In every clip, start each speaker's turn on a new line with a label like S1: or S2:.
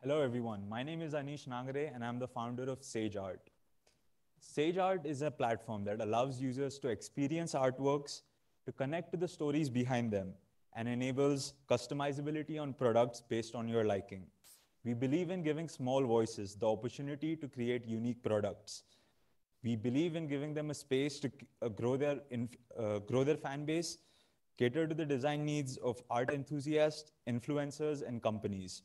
S1: Hello, everyone. My name is Anish Nangare, and I'm the founder of Sage Art. Sage Art is a platform that allows users to experience artworks, to connect to the stories behind them, and enables customizability on products based on your liking. We believe in giving small voices the opportunity to create unique products. We believe in giving them a space to uh, grow, their uh, grow their fan base, cater to the design needs of art enthusiasts, influencers, and companies.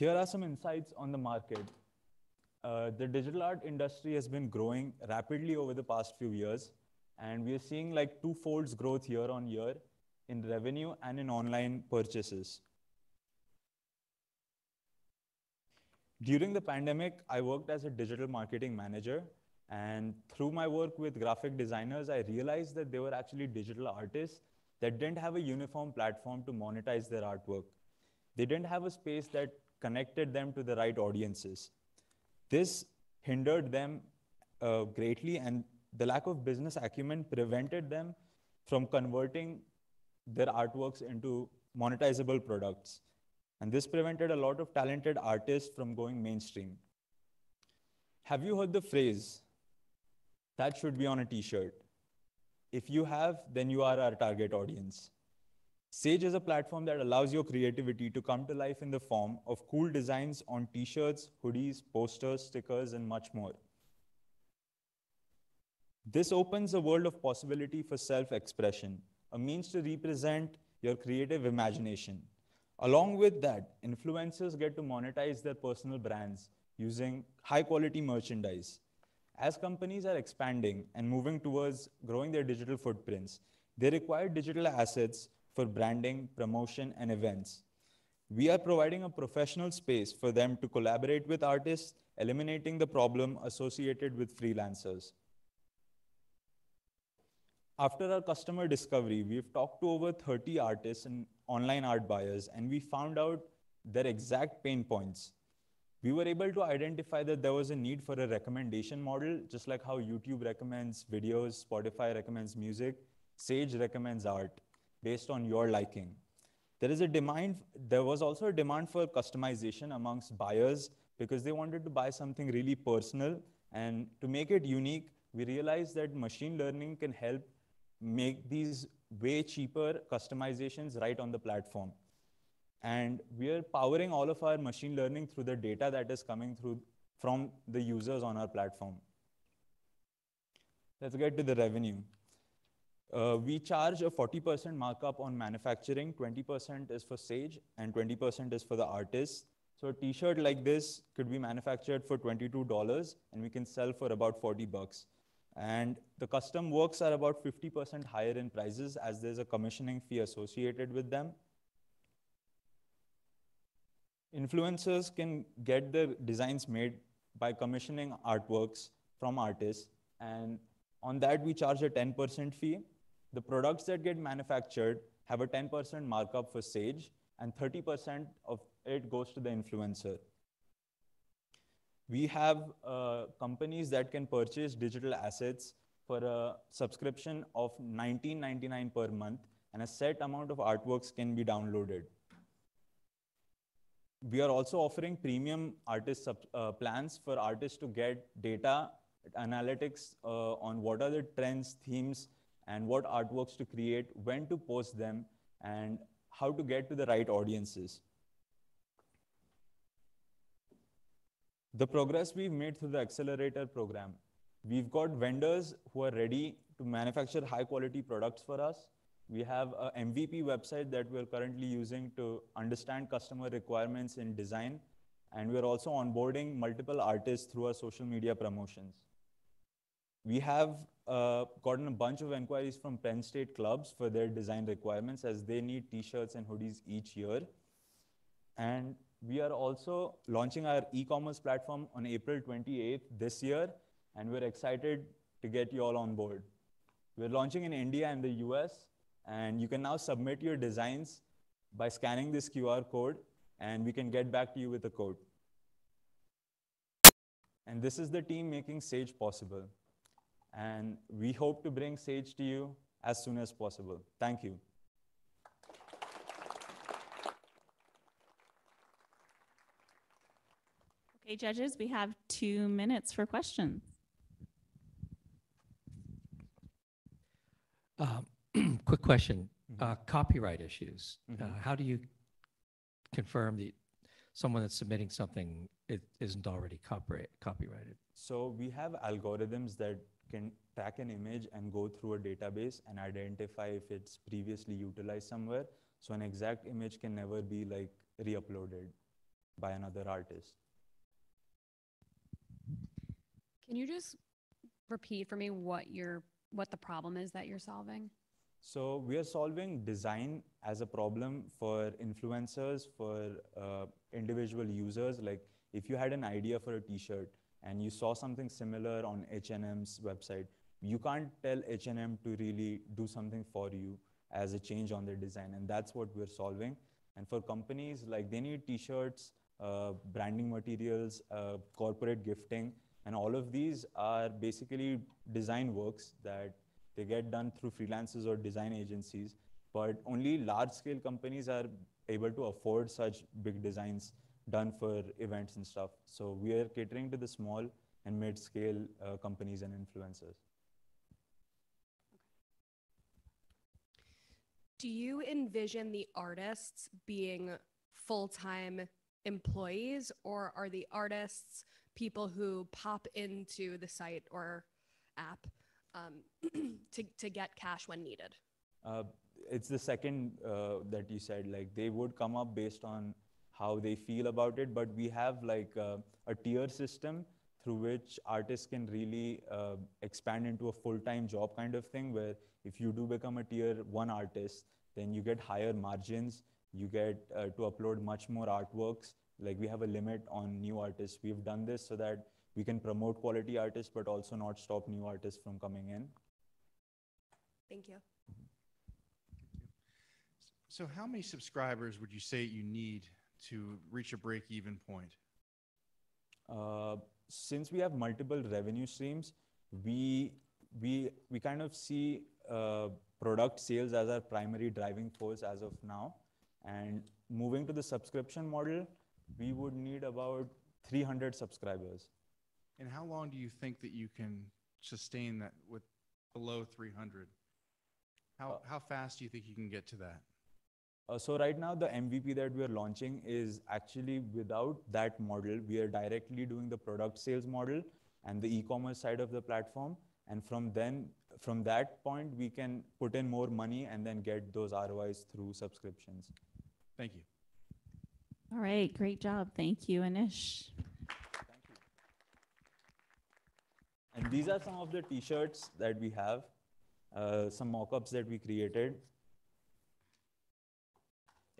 S1: Here are some insights on the market. Uh, the digital art industry has been growing rapidly over the past few years, and we are seeing like two folds growth year on year in revenue and in online purchases. During the pandemic, I worked as a digital marketing manager. And through my work with graphic designers, I realized that they were actually digital artists that didn't have a uniform platform to monetize their artwork. They didn't have a space that connected them to the right audiences. This hindered them uh, greatly, and the lack of business acumen prevented them from converting their artworks into monetizable products. And this prevented a lot of talented artists from going mainstream. Have you heard the phrase, that should be on a t shirt? If you have, then you are our target audience. Sage is a platform that allows your creativity to come to life in the form of cool designs on t shirts, hoodies, posters, stickers, and much more. This opens a world of possibility for self expression, a means to represent your creative imagination. Along with that, influencers get to monetize their personal brands using high quality merchandise. As companies are expanding and moving towards growing their digital footprints, they require digital assets for branding, promotion, and events. We are providing a professional space for them to collaborate with artists, eliminating the problem associated with freelancers. After our customer discovery, we've talked to over 30 artists and online art buyers, and we found out their exact pain points. We were able to identify that there was a need for a recommendation model, just like how YouTube recommends videos, Spotify recommends music, Sage recommends art based on your liking. There is a demand, there was also a demand for customization amongst buyers because they wanted to buy something really personal. And to make it unique, we realized that machine learning can help make these way cheaper customizations right on the platform. And we are powering all of our machine learning through the data that is coming through from the users on our platform. Let's get to the revenue. Uh, we charge a 40% markup on manufacturing, 20% is for Sage, and 20% is for the artist. So a t-shirt like this could be manufactured for $22, and we can sell for about 40 bucks. And the custom works are about 50% higher in prices as there's a commissioning fee associated with them. Influencers can get their designs made by commissioning artworks from artists. And on that, we charge a 10% fee. The products that get manufactured have a 10% markup for Sage, and 30% of it goes to the influencer we have uh, companies that can purchase digital assets for a subscription of $19.99 per month, and a set amount of artworks can be downloaded. We are also offering premium artist uh, plans for artists to get data analytics uh, on what are the trends, themes, and what artworks to create, when to post them, and how to get to the right audiences. The progress we've made through the accelerator program, we've got vendors who are ready to manufacture high quality products for us. We have an MVP website that we're currently using to understand customer requirements in design. And we're also onboarding multiple artists through our social media promotions. We have uh, gotten a bunch of inquiries from Penn State clubs for their design requirements as they need t-shirts and hoodies each year. And we are also launching our e-commerce platform on April 28th this year, and we're excited to get you all on board. We're launching in India and the US, and you can now submit your designs by scanning this QR code, and we can get back to you with a code. And this is the team making Sage possible. And we hope to bring Sage to you as soon as possible. Thank you.
S2: Okay, judges, we have two minutes for questions.
S3: Uh, quick question
S1: mm -hmm.
S3: uh, copyright issues. Mm
S1: -hmm.
S3: uh, how do you confirm that someone that's submitting something it isn't already copyright, copyrighted?
S1: So we have algorithms that can track an image and go through a database and identify if it's previously utilized somewhere. So an exact image can never be like re-uploaded by another artist.
S4: Can you just repeat for me what your what the problem is that you're solving?
S1: So we are solving design as a problem for influencers, for uh, individual users. Like if you had an idea for a T-shirt and you saw something similar on H&M's website, you can't tell H&M to really do something for you as a change on their design, and that's what we're solving. And for companies, like they need T-shirts, uh, branding materials, uh, corporate gifting, and all of these are basically design works that they get done through freelancers or design agencies, but only large scale companies are able to afford such big designs done for events and stuff. So we are catering to the small and mid scale uh, companies and influencers.
S4: Do you envision the artists being full-time employees or are the artists people who pop into the site or app um, to, to get cash when needed?
S1: Uh, it's the second uh, that you said, like they would come up based on how they feel about it, but we have like uh, a tier system through which artists can really uh, expand into a full-time job kind of thing where if you do become a tier one artist, then you get higher margins, you get uh, to upload much more artworks. Like we have a limit on new artists. We've done this so that we can promote quality artists, but also not stop new artists from coming in.
S4: Thank you.
S5: So how many subscribers would you say you need to reach a break-even point?
S1: Uh, since we have multiple revenue streams, we we we kind of see uh, product sales as our primary driving force as of now, and moving to the subscription model, we would need about 300 subscribers.
S5: And how long do you think that you can sustain that with below 300? How,
S1: Uh,
S5: how fast do you think you can get to that?
S1: Uh, so right now, the MVP that we are launching is actually without that model. We are directly doing the product sales model and the e-commerce side of the platform. And from then, from that point, we can put in more money and then get those ROIs through subscriptions.
S5: Thank you.
S2: All right, great job. Thank you, Anish.
S1: Thank you. And these are some of the T-shirts that we have, uh, some mock-ups that we created.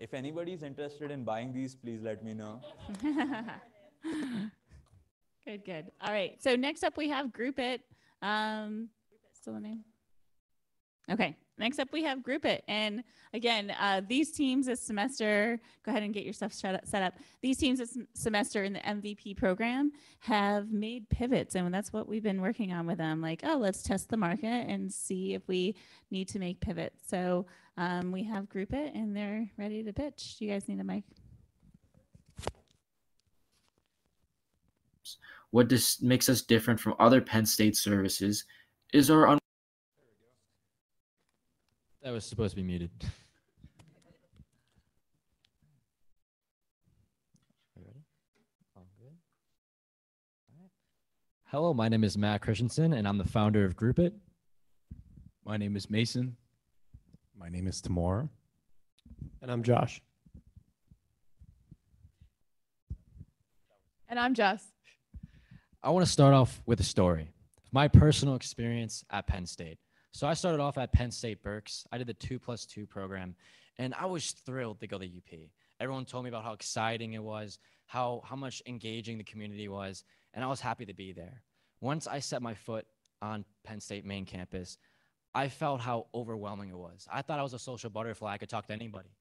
S1: If anybody is interested in buying these, please let me know.
S2: good, good. All right. So next up we have Group It. Um, still the name? Okay. Next up we have Group It, and again, uh, these teams this semester. Go ahead and get your stuff set up. These teams this semester in the MVP program have made pivots, and that's what we've been working on with them. Like, oh, let's test the market and see if we need to make pivots. So um, we have Group It, and they're ready to pitch. Do you guys need a mic?
S6: What dis- makes us different from other Penn State services is our
S7: That was supposed to be muted. We ready? All good? All right. Hello, my name is Matt Christensen, and I'm the founder of Group It.
S8: My name is Mason.
S9: My name is Tamora.
S10: And I'm Josh.
S11: And I'm Jess.
S7: I want to start off with a story. My personal experience at Penn State. So I started off at Penn State Berks. I did the two plus two program, and I was thrilled to go to UP. Everyone told me about how exciting it was, how how much engaging the community was, and I was happy to be there. Once I set my foot on Penn State main campus, I felt how overwhelming it was. I thought I was a social butterfly. I could talk to anybody,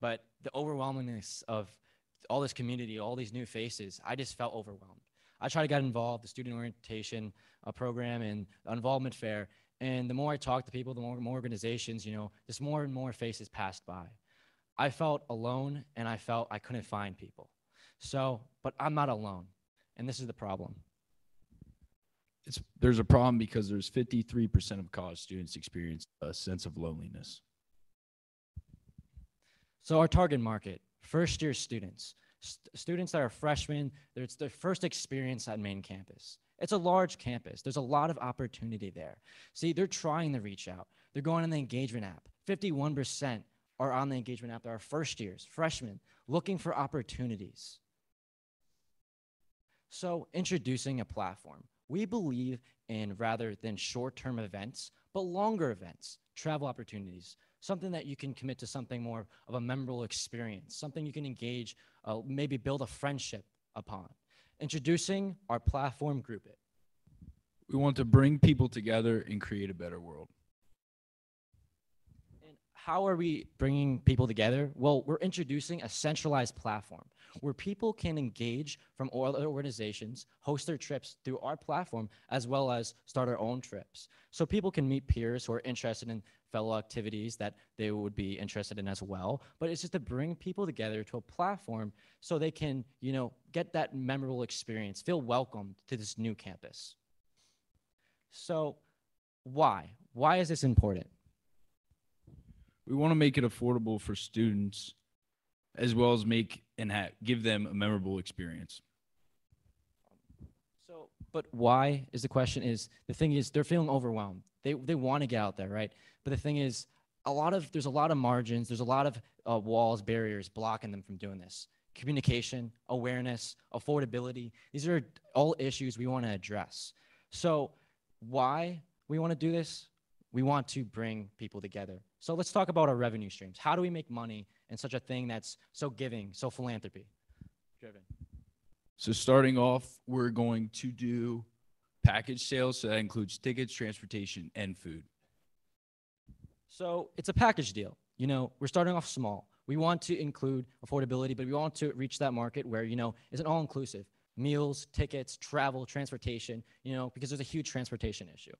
S7: but the overwhelmingness of all this community, all these new faces, I just felt overwhelmed. I tried to get involved, the student orientation uh, program and involvement fair. And the more I talked to people, the more, more organizations, you know, just more and more faces passed by. I felt alone and I felt I couldn't find people. So, but I'm not alone. And this is the problem.
S8: It's, there's a problem because there's 53% of college students experience a sense of loneliness.
S7: So our target market, first year students, st- students that are freshmen, it's their first experience at main campus. It's a large campus. There's a lot of opportunity there. See, they're trying to reach out. They're going on the engagement app. 51% are on the engagement app that are first years, freshmen, looking for opportunities. So, introducing a platform. We believe in rather than short term events, but longer events, travel opportunities, something that you can commit to something more of a memorable experience, something you can engage, uh, maybe build a friendship upon. Introducing our platform, Group It.
S8: We want to bring people together and create a better world.
S7: And how are we bringing people together? Well, we're introducing a centralized platform where people can engage from all other organizations, host their trips through our platform, as well as start our own trips. So people can meet peers who are interested in fellow activities that they would be interested in as well. But it's just to bring people together to a platform so they can, you know, get that memorable experience, feel welcomed to this new campus. So why? Why is this important?
S8: We want to make it affordable for students as well as make and ha- give them a memorable experience.
S7: So, but why is the question is the thing is they're feeling overwhelmed. They they want to get out there, right? But the thing is a lot of there's a lot of margins, there's a lot of uh, walls, barriers blocking them from doing this. Communication, awareness, affordability. These are all issues we want to address. So, why we want to do this? We want to bring people together. So let's talk about our revenue streams. How do we make money in such a thing that's so giving, so philanthropy driven?
S8: So starting off, we're going to do package sales. So that includes tickets, transportation, and food.
S7: So it's a package deal. You know, we're starting off small. We want to include affordability, but we want to reach that market where, you know, it's an all inclusive meals, tickets, travel, transportation, you know, because there's a huge transportation issue.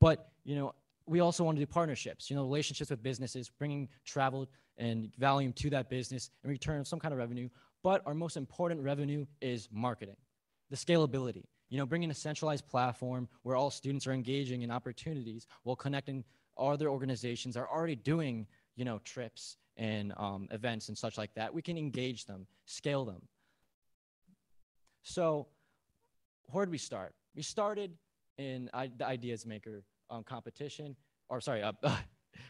S7: But, you know, we also want to do partnerships, you know, relationships with businesses, bringing travel and volume to that business in return of some kind of revenue. But our most important revenue is marketing, the scalability, you know, bringing a centralized platform where all students are engaging in opportunities while connecting other organizations are already doing, you know, trips and um, events and such like that. We can engage them, scale them. So, where did we start? We started in I, the Ideas Maker um, competition, or sorry, uh,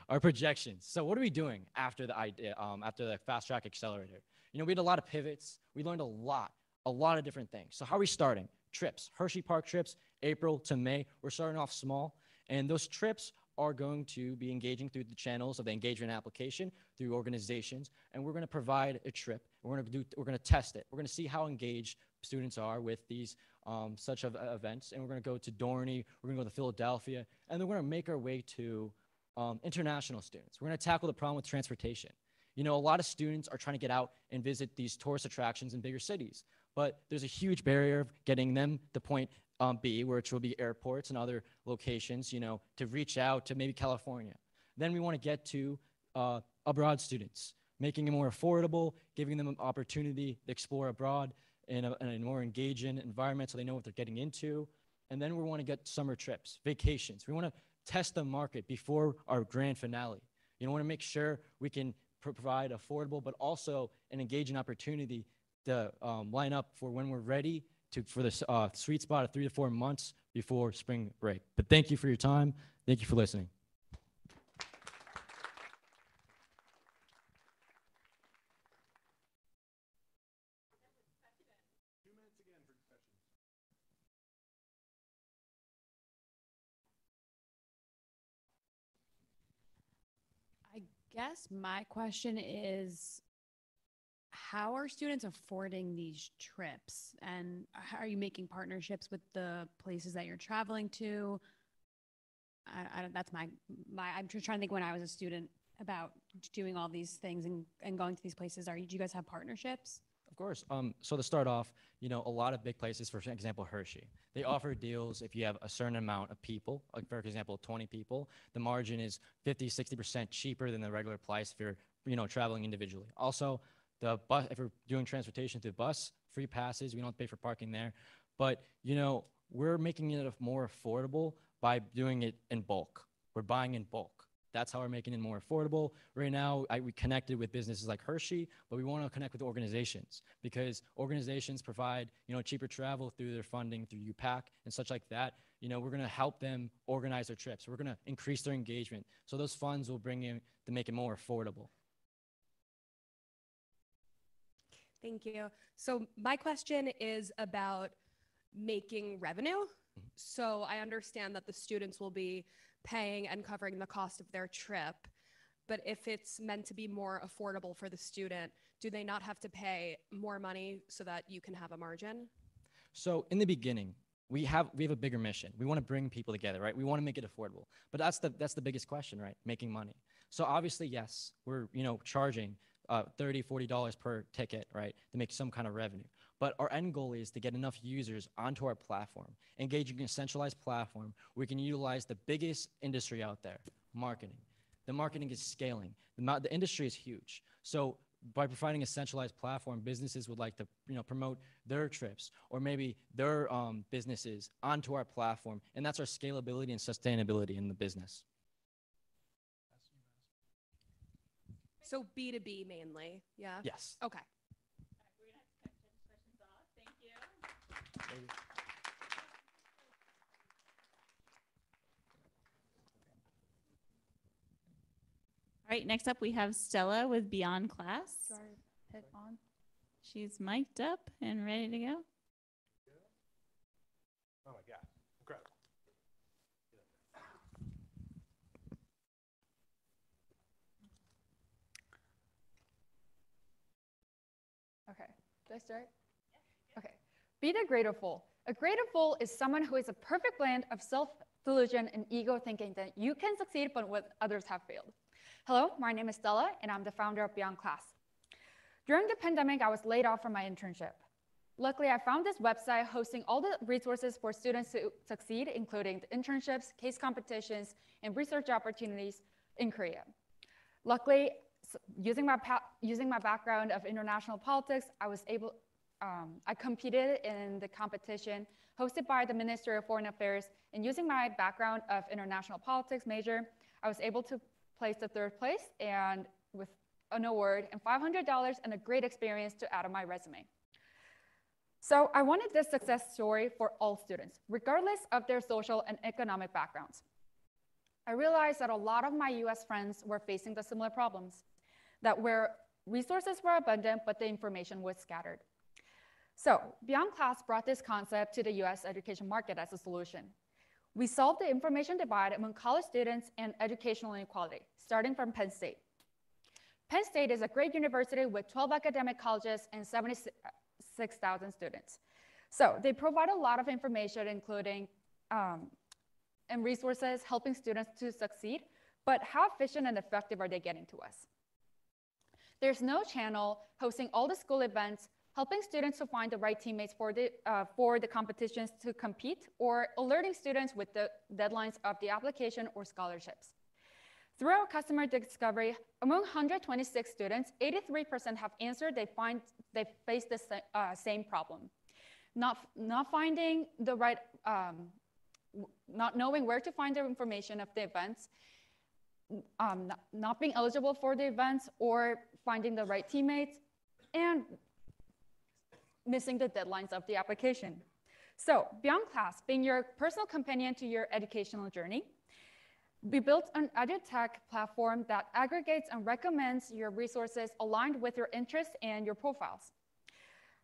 S7: our projections. So, what are we doing after the idea, um, after the Fast Track Accelerator? You know, we had a lot of pivots. We learned a lot, a lot of different things. So, how are we starting? Trips, Hershey Park trips, April to May. We're starting off small, and those trips are going to be engaging through the channels of the engagement application through organizations and we're going to provide a trip. We're going to do we're going to test it. We're going to see how engaged students are with these um, such of uh, events and we're going to go to dorney we're going to go to philadelphia and then we're going to make our way to um, international students. We're going to tackle the problem with transportation. You know a lot of students are trying to get out and visit these tourist attractions in bigger cities but there's a huge barrier of getting them to point um, B, which will be airports and other locations, you know, to reach out to maybe California. Then we want to get to uh, abroad students, making it more affordable, giving them an opportunity to explore abroad in a, in a more engaging environment so they know what they're getting into. And then we want to get summer trips, vacations. We want to test the market before our grand finale. You know, want to make sure we can pr- provide affordable, but also an engaging opportunity to um, line up for when we're ready to, for the uh, sweet spot of three to four months before spring break. But thank you for your time. Thank you for listening.
S11: I guess my question is how are students affording these trips and are you making partnerships with the places that you're traveling to I, I that's my my i'm just trying to think when i was a student about doing all these things and, and going to these places are you do you guys have partnerships
S7: Of course. Um, so to start off, you know, a lot of big places, for example, Hershey, they offer deals if you have a certain amount of people, like for example, 20 people, the margin is 50, 60% cheaper than the regular price if you're, you know, traveling individually. Also, the bus, if we're doing transportation through bus, free passes, we don't pay for parking there. But, you know, we're making it more affordable by doing it in bulk. We're buying in bulk. That's how we're making it more affordable. Right now, I, we connected with businesses like Hershey, but we want to connect with organizations because organizations provide, you know, cheaper travel through their funding through UPAC and such like that. You know, we're going to help them organize their trips. We're going to increase their engagement. So those funds will bring in to make it more affordable.
S4: Thank you. So my question is about making revenue. Mm-hmm. So I understand that the students will be paying and covering the cost of their trip. But if it's meant to be more affordable for the student, do they not have to pay more money so that you can have a margin?
S7: So in the beginning, we have we have a bigger mission. We want to bring people together, right? We want to make it affordable. But that's the that's the biggest question, right? Making money. So obviously, yes, we're you know charging uh, 30 40 dollars per ticket, right, to make some kind of revenue. But our end goal is to get enough users onto our platform, engaging in a centralized platform we can utilize the biggest industry out there, marketing. The marketing is scaling. The, the industry is huge. So by providing a centralized platform, businesses would like to you know promote their trips or maybe their um, businesses onto our platform, and that's our scalability and sustainability in the business.
S4: So B2B mainly, yeah?
S7: Yes.
S4: Okay.
S2: All right, next up we have Stella with Beyond Class.
S12: Do hit on?
S2: She's mic'd up and ready to go.
S9: Oh my God, incredible.
S12: Okay, I start? Okay. Be the greater fool. A greater fool is someone who is a perfect blend of self-delusion and ego thinking that you can succeed but what others have failed. Hello, my name is Stella, and I'm the founder of Beyond Class. During the pandemic, I was laid off from my internship. Luckily, I found this website hosting all the resources for students to succeed, including the internships, case competitions, and research opportunities in Korea. Luckily, using my, using my background of international politics, I was able, um, I competed in the competition hosted by the Ministry of Foreign Affairs, and using my background of international politics major, I was able to place the third place and with an award and $500 and a great experience to add on my resume. So I wanted this success story for all students, regardless of their social and economic backgrounds. I realized that a lot of my US friends were facing the similar problems, that where resources were abundant, but the information was scattered. So Beyond Class brought this concept to the US education market as a solution. We solved the information divide among college students and educational inequality, starting from Penn State. Penn State is a great university with 12 academic colleges and 76,000 students. So they provide a lot of information, including um, and resources helping students to succeed, but how efficient and effective are they getting to us? There's no channel hosting all the school events, helping students to find the right teammates for the, uh, for the competitions to compete, or alerting students with the deadlines of the application or scholarships. Through our customer discovery, among 126 students, 83% have answered they find they face the uh, same problem. Not, not finding the right, um, not knowing where to find the information of the events, um, not, not being eligible for the events or finding the right teammates, and missing the deadlines of the application. So Beyond Class, being your personal companion to your educational journey, we built an edutech platform that aggregates and recommends your resources aligned with your interests and your profiles.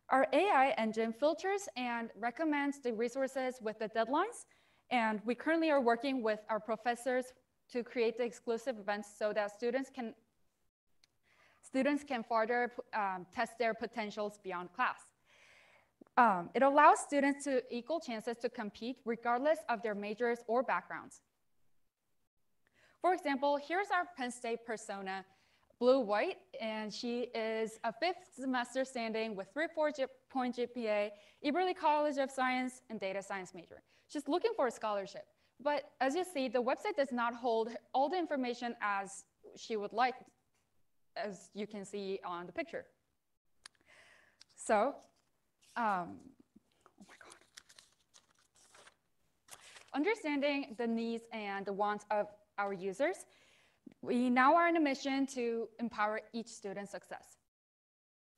S12: Our AI engine filters and recommends the resources with the deadlines, and we currently are working with our professors to create the exclusive events so that students can students can further um, test their potentials beyond class. Um, it allows students to equal chances to compete regardless of their majors or backgrounds. For example, here's our Penn State persona, Blue White, and she is a fifth semester standing with 3.4 point GPA, Eberly College of Science and data science major. She's looking for a scholarship. But as you see, the website does not hold all the information as she would like, as you can see on the picture. So, um, oh my God. Understanding the needs and the wants of our users, we now are on a mission to empower each student's success.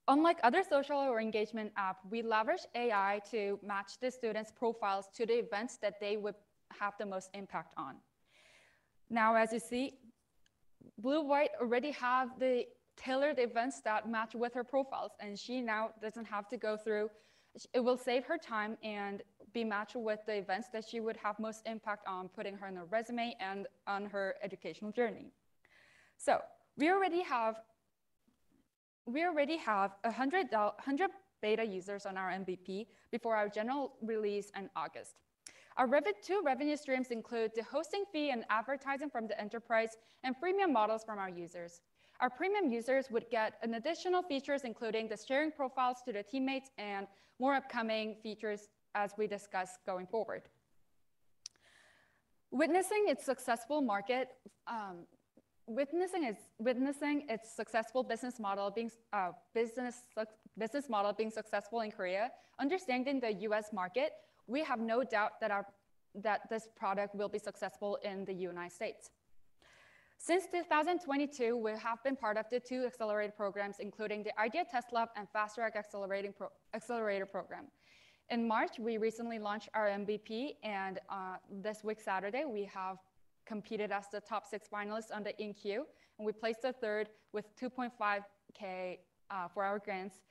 S12: Unlike other social or engagement app, we leverage AI to match the students' profiles to the events that they would have the most impact on. Now, as you see, Blue White already have the tailored events that match with her profiles, and she now doesn't have to go through. It will save her time and be matched with the events that she would have most impact on putting her in her resume and on her educational journey. So we already have we already have 100, 100 beta users on our MVP before our general release in August. Our rev- two revenue streams include the hosting fee and advertising from the enterprise and freemium models from our users. Our premium users would get an additional features including the sharing profiles to the teammates and more upcoming features as we discuss going forward. Witnessing its successful market, um, witnessing its, witnessing its successful business model being uh, business business model being successful in Korea, understanding the U.S. market, we have no doubt that our that this product will be successful in the United States. Since 2022, we have been part of the two accelerator programs, including the Idea Test Lab and Fast Track Accelerating Pro Accelerator Program. In March, we recently launched our MVP, and uh, this week, Saturday, we have competed as the top six finalists on the Inc.U, and we placed the third with 2.5K uh, for our grants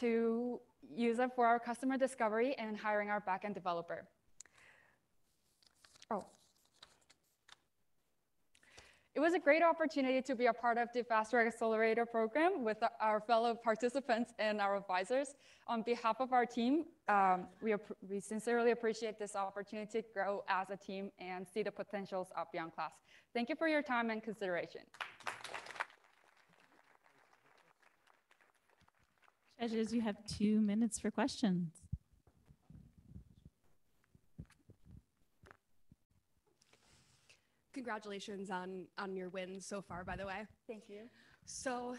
S12: to use it for our customer discovery and hiring our backend developer. Oh. It was a great opportunity to be a part of the Fast Track Accelerator program with our fellow participants and our advisors. On behalf of our team, um, we, we sincerely appreciate this opportunity to grow as a team and see the potentials of Beyond Class. Thank you for your time and consideration.
S2: Judges, you have two minutes for questions.
S4: Congratulations on on your wins so far, by the way.
S12: Thank you.
S4: So,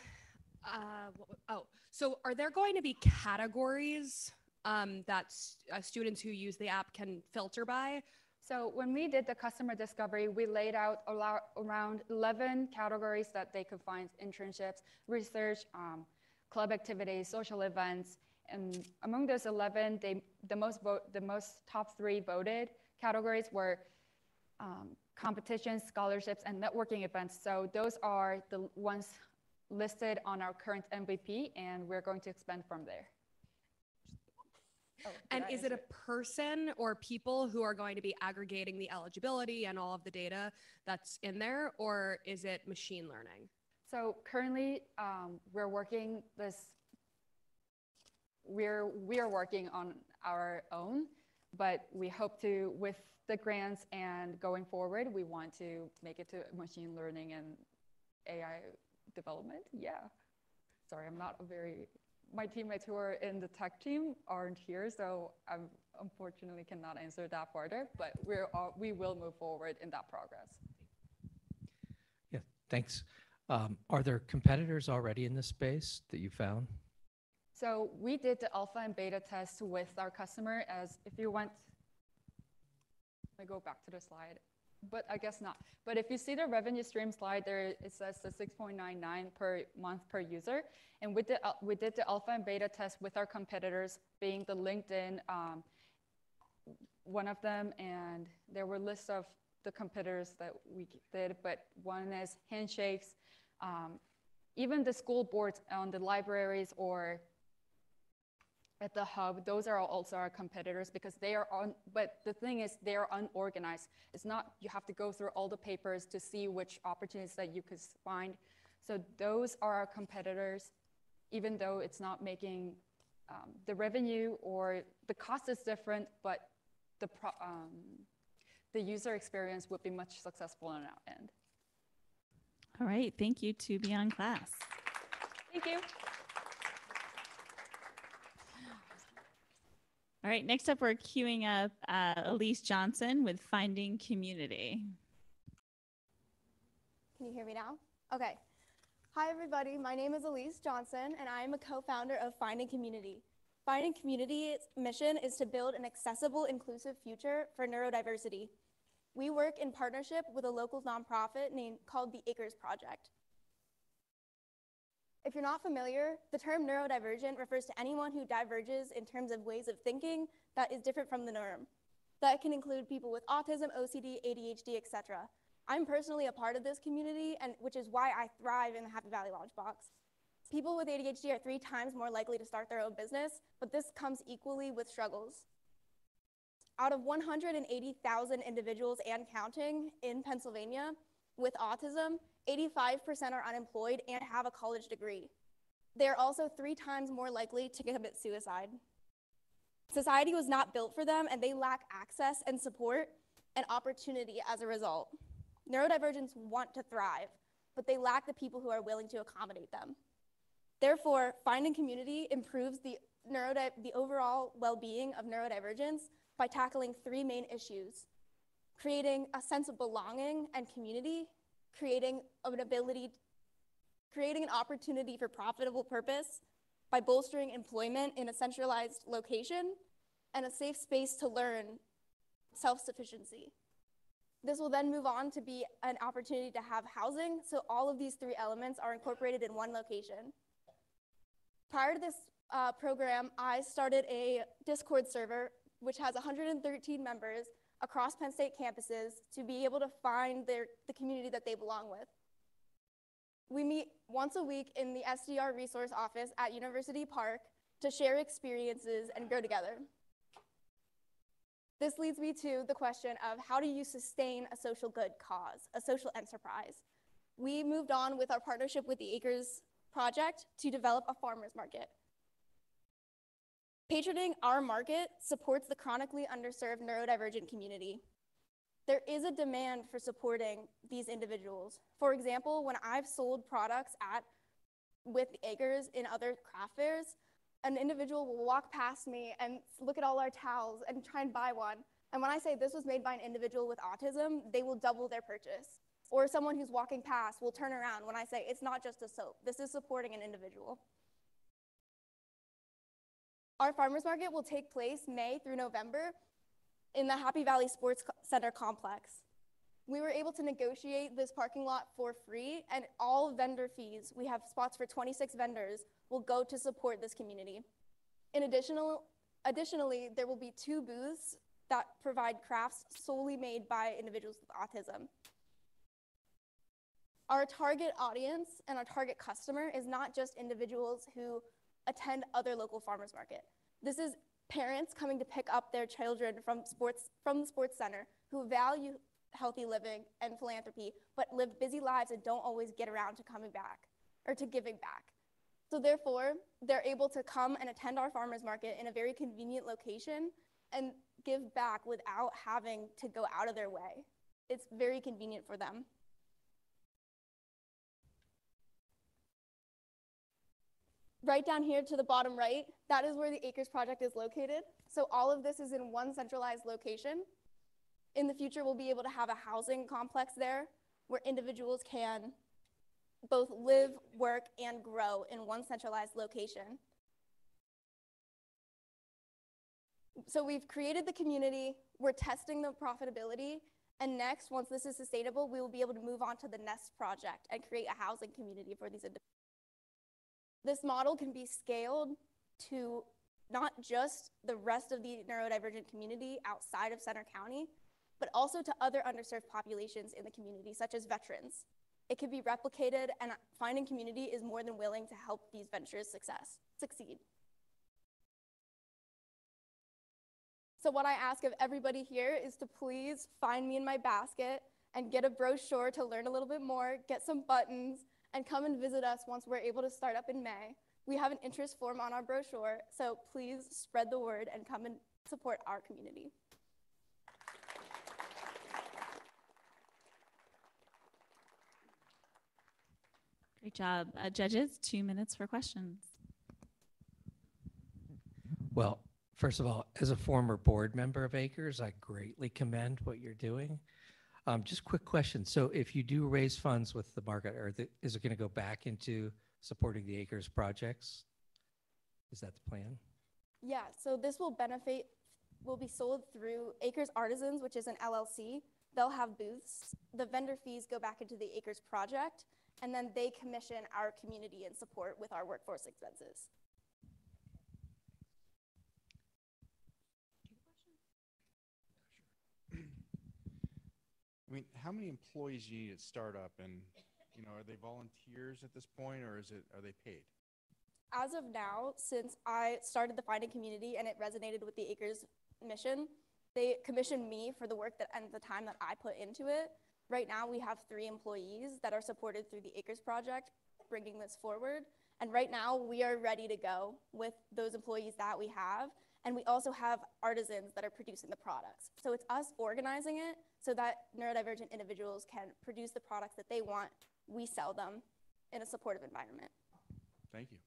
S4: uh, oh, so are there going to be categories um, that uh, students who use the app can filter by?
S12: So when we did the customer discovery, we laid out around 11 categories that they could find internships, research, um, club activities, social events. And among those 11, they, the, most vote, the most top three voted categories were um, competitions, scholarships, and networking events. So those are the ones listed on our current MVP, and we're going to expand from there.
S4: Oh, and is it a person or people who are going to be aggregating the eligibility and all of the data that's in there, or is it machine learning?
S12: So currently, um, we're working this. We're we are working on our own, but we hope to with the grants and going forward, we want to make it to machine learning and AI development. Yeah. Sorry, I'm not a very, my teammates who are in the tech team aren't here, so I unfortunately cannot answer that further, but we're, all, we will move forward in that progress.
S3: Yeah, thanks. Um, are there competitors already in this space that you found?
S12: So we did the alpha and beta test with our customer as if you went let me go back to the slide, but I guess not. But if you see the revenue stream slide there, it says the 6.99 per month per user. And we did, uh, we did the alpha and beta test with our competitors being the LinkedIn, um, one of them, and there were lists of the competitors that we did, but one is Handshakes, um, even the school boards on the libraries or at the hub, those are also our competitors because they are on, but the thing is they are unorganized. It's not, you have to go through all the papers to see which opportunities that you could find. So those are our competitors, even though it's not making um, the revenue or the cost is different, but the, pro, um, the user experience would be much successful on our end.
S2: All right, thank you to Beyond Class.
S12: Thank you.
S2: All right, next up, we're queuing up uh, Elise Johnson with Finding Community.
S13: Can you hear me now? Okay. Hi, everybody. My name is Elise Johnson, and I am a co founder of Finding Community. Finding Community's mission is to build an accessible, inclusive future for neurodiversity. We work in partnership with a local nonprofit named called the Acres Project. If you're not familiar, the term neurodivergent refers to anyone who diverges in terms of ways of thinking that is different from the norm. That can include people with autism, OCD, ADHD, etc. I'm personally a part of this community, and which is why I thrive in the Happy Valley LaunchBox. People with ADHD are three times more likely to start their own business, but this comes equally with struggles. Out of 180,000 individuals and counting in Pennsylvania with autism, 85% are unemployed and have a college degree. They're also three times more likely to commit suicide. Society was not built for them, and they lack access and support and opportunity as a result. Neurodivergents want to thrive, but they lack the people who are willing to accommodate them. Therefore, finding community improves the, neurodi- the overall well being of neurodivergence by tackling three main issues creating a sense of belonging and community, creating an ability, creating an opportunity for profitable purpose by bolstering employment in a centralized location, and a safe space to learn self sufficiency. This will then move on to be an opportunity to have housing, so all of these three elements are incorporated in one location. Prior to this uh, program, I started a Discord server which has 113 members across Penn State campuses to be able to find their, the community that they belong with. We meet once a week in the SDR resource office at University Park to share experiences and grow together. This leads me to the question of how do you sustain a social good cause, a social enterprise? We moved on with our partnership with the Acres Project to develop a farmer's market. Patroning our market supports the chronically underserved neurodivergent community. There is a demand for supporting these individuals. For example, when I've sold products at with Acres in other craft fairs, an individual will walk past me and look at all our towels and try and buy one. And when I say this was made by an individual with autism, they will double their purchase. Or someone who's walking past will turn around when I say it's not just a soap, this is supporting an individual. Our farmers market will take place May through November in the Happy Valley Sports Center complex. We were able to negotiate this parking lot for free, and all vendor fees, we have spots for 26 vendors, will go to support this community. In additional, additionally, there will be two booths that provide crafts solely made by individuals with autism. Our target audience and our target customer is not just individuals who attend other local farmers market. This is parents coming to pick up their children from sports from the sports center who value healthy living and philanthropy, but live busy lives and don't always get around to coming back or to giving back. So therefore, they're able to come and attend our farmers market in a very convenient location and give back without having to go out of their way. It's very convenient for them. Right down here to the bottom right, that is where the Acres Project is located. So all of this is in one centralized location. In the future, we'll be able to have a housing complex there where individuals can both live, work, and grow in one centralized location. So we've created the community, we're testing the profitability, and next, once this is sustainable, we will be able to move on to the NEST project and create a housing community for these individuals. This model can be scaled to not just the rest of the neurodivergent community outside of Centre County, but also to other underserved populations in the community, such as veterans. It can be replicated, and finding community is more than willing to help these ventures success, succeed. So what I ask of everybody here is to please find me in my basket and get a brochure to learn a little bit more, get some buttons, and come and visit us once we're able to start up in May. We have an interest form on our brochure, so please spread the word and come and support our community.
S2: Great job. Uh, judges, two minutes for questions.
S3: Well, first of all, as a former board member of Acres, I greatly commend what you're doing. Um, just quick question. So if you do raise funds with the market, or the, is it going to go back into supporting the Acres projects? Is that the plan?
S13: Yeah, so this will benefit, will be sold through Acres Artisans, which is an LLC. They'll have booths. The vendor fees go back into the Acres project, and then they commission our community and support with our workforce expenses.
S5: I mean, how many employees do you need at startup and, you know, are they volunteers at this point or is it, are they paid?
S13: As of now, since I started the Finding Community and it resonated with the Acres mission, they commissioned me for the work that and the time that I put into it. Right now, we have three employees that are supported through the Acres Project, bringing this forward. And right now, we are ready to go with those employees that we have. And we also have artisans that are producing the products. So it's us organizing it so that neurodivergent individuals can produce the products that they want. We sell them in a supportive environment.
S5: Thank you.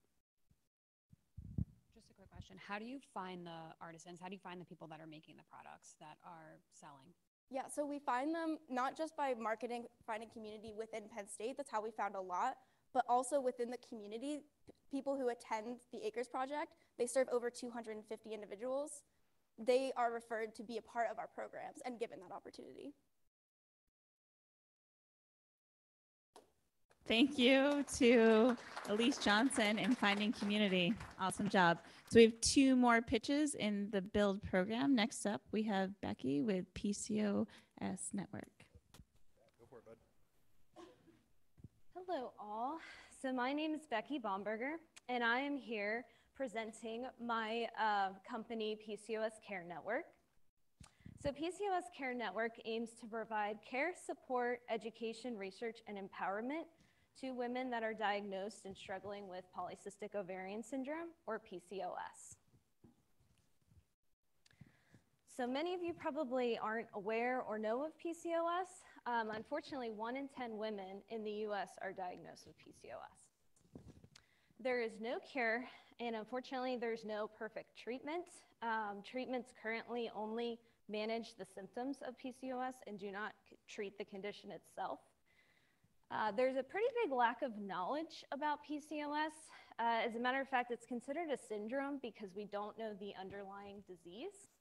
S11: Just a quick question. How do you find the artisans? How do you find the people that are making the products that are selling?
S13: Yeah, so we find them not just by marketing, finding community within Penn State, that's how we found a lot, but also within the community, people who attend the Acres Project, they serve over 250 individuals. They are referred to be a part of our programs and given that opportunity.
S2: Thank you to Elise Johnson in Finding Community. Awesome job. So we have two more pitches in the build program. Next up, we have Becky with PCOS Network.
S14: Hello, all. So, my name is Becky Bomberger, and I am here presenting my uh, company, PCOS Care Network. So, PCOS Care Network aims to provide care, support, education, research, and empowerment to women that are diagnosed and struggling with polycystic ovarian syndrome, or PCOS. So many of you probably aren't aware or know of PCOS. Um, unfortunately, one in 10 women in the US are diagnosed with PCOS. There is no cure, and unfortunately, there's no perfect treatment. Um, treatments currently only manage the symptoms of PCOS and do not treat the condition itself. Uh, there's a pretty big lack of knowledge about PCOS. Uh, as a matter of fact, it's considered a syndrome because we don't know the underlying disease.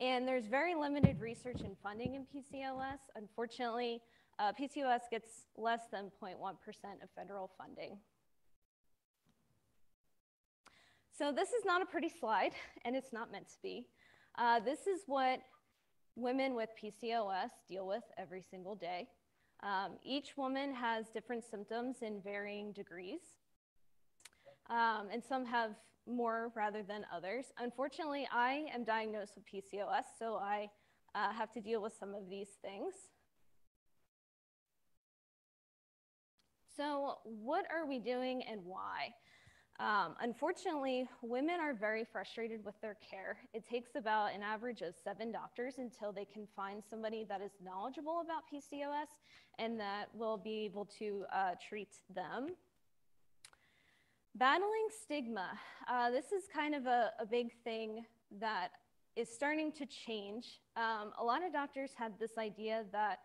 S14: And there's very limited research and funding in PCOS. Unfortunately, uh, PCOS gets less than 0.1% of federal funding. So this is not a pretty slide, and it's not meant to be. Uh, this is what women with PCOS deal with every single day. Um, each woman has different symptoms in varying degrees, um, and some have more rather than others. Unfortunately, I am diagnosed with PCOS, so I uh, have to deal with some of these things. So, what are we doing and why? Um, unfortunately, women are very frustrated with their care. It takes about an average of seven doctors until they can find somebody that is knowledgeable about PCOS and that will be able to uh, treat them. Battling stigma. Uh, this is kind of a, a, big thing that is starting to change. Um, a lot of doctors had this idea that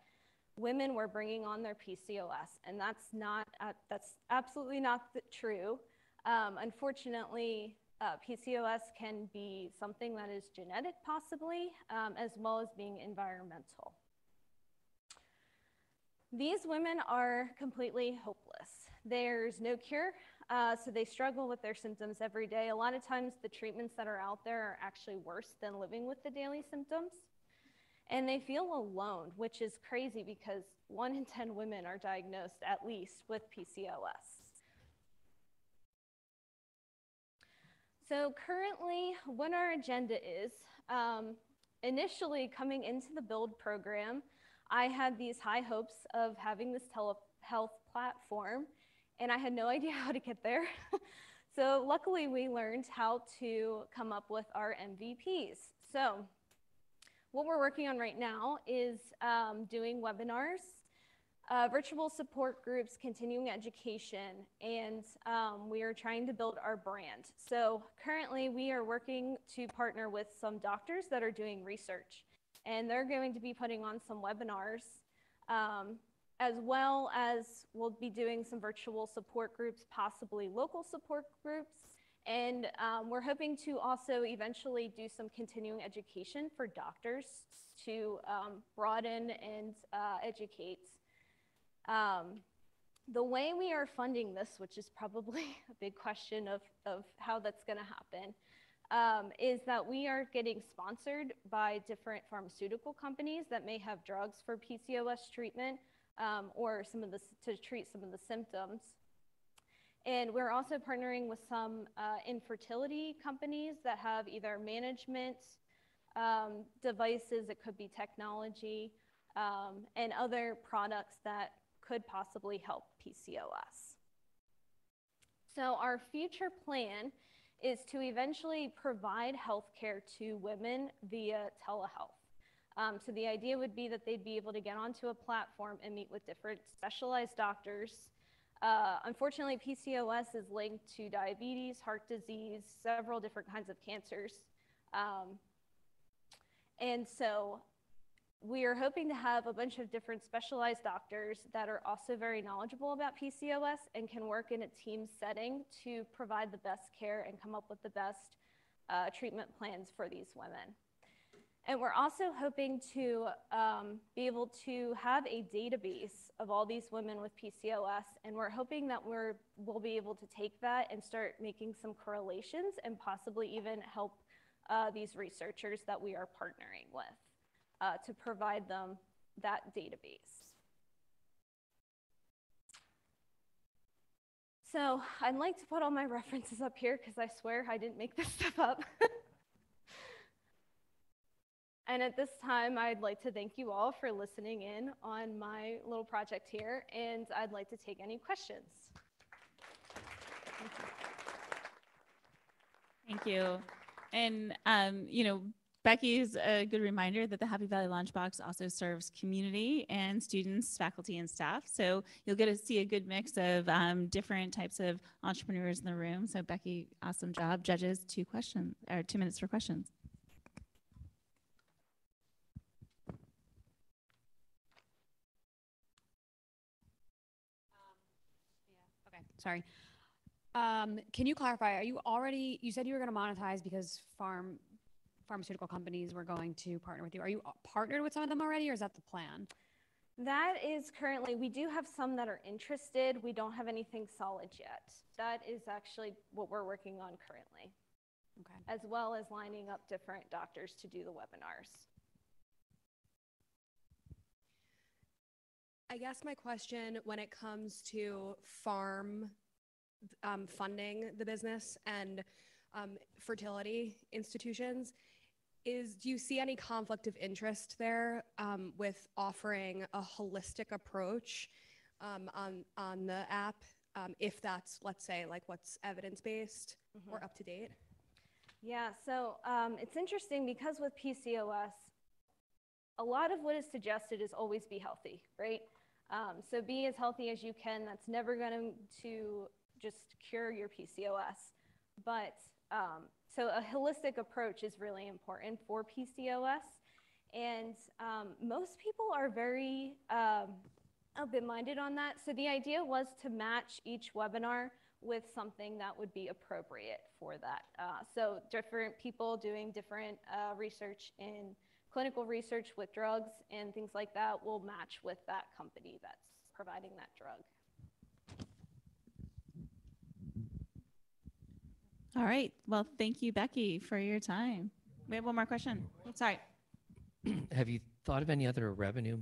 S14: women were bringing on their PCOS, and that's not uh, that's absolutely not true. Um, unfortunately, uh, PCOS can be something that is genetic, possibly, um, as well as being environmental. These women are completely hopeless. There's no cure, uh, so they struggle with their symptoms every day. A lot of times, the treatments that are out there are actually worse than living with the daily symptoms. And they feel alone, which is crazy because one in 10 women are diagnosed at least with PCOS. So, currently, what our agenda is um, initially coming into the build program, I had these high hopes of having this telehealth platform, and I had no idea how to get there. so, luckily, we learned how to come up with our MVPs. So, what we're working on right now is um, doing webinars uh, virtual support groups, continuing education, and um, we are trying to build our brand. So currently, we are working to partner with some doctors that are doing research, and they're going to be putting on some webinars, um, as well as we'll be doing some virtual support groups, possibly local support groups, And um, we're hoping to also eventually do some continuing education for doctors to um, broaden and uh, educate. Um, the way we are funding this, which is probably a big question of, of how that's going to happen, um, is that we are getting sponsored by different pharmaceutical companies that may have drugs for PCOS treatment um, or some of the, to treat some of the symptoms. And we're also partnering with some uh, infertility companies that have either management um, devices, it could be technology, um, and other products that could possibly help PCOS. So our future plan is to eventually provide healthcare to women via telehealth. Um, so the idea would be that they'd be able to get onto a platform and meet with different specialized doctors. Uh, unfortunately, PCOS is linked to diabetes, heart disease, several different kinds of cancers. Um, and so we are hoping to have a bunch of different specialized doctors that are also very knowledgeable about PCOS and can work in a team setting to provide the best care and come up with the best uh, treatment plans for these women. And we're also hoping to um, be able to have a database of all these women with PCOS, and we're hoping that we're, we'll be able to take that and start making some correlations and possibly even help uh, these researchers that we are partnering with uh, to provide them that database. So I'd like to put all my references up here because I swear I didn't make this stuff up. and at this time, I'd like to thank you all for listening in on my little project here, and I'd like to take any questions.
S2: Thank you. And, um, you know, Becky is a good reminder that the Happy Valley LaunchBox also serves community and students, faculty, and staff. So you'll get to see a good mix of um, different types of entrepreneurs in the room. So Becky, awesome job. Judges, two questions or two minutes for questions.
S11: Sorry. Um, can you clarify? Are you already? You said you were going to monetize because farm pharmaceutical companies were going to partner with you. Are you partnered with some of them already, or is that the plan?
S14: That is currently, we do have some that are interested. We don't have anything solid yet. That is actually what we're working on currently.
S11: Okay.
S14: As well as lining up different doctors to do the webinars.
S4: I guess my question when it comes to farm um, funding the business and um, fertility institutions is do you see any conflict of interest there um, with offering a holistic approach um, on on the app um, if that's let's say like what's evidence based or
S14: Mhm.
S4: up to date
S14: Yeah, so um, it's interesting because with PCOS, a lot of what is suggested is always be healthy, right? Um, so be as healthy as you can. That's never going to just cure your PCOS. But um, so a holistic approach is really important for PCOS. And um, most people are very um, open minded on that. So the idea was to match each webinar with something that would be appropriate for that. Uh, so different people doing different uh, research in clinical research with drugs and things like that will match with that company that's providing that drug.
S2: All right. Well, thank you, Becky, for your time. We have one more question. Sorry.
S3: Have you thought of any other revenue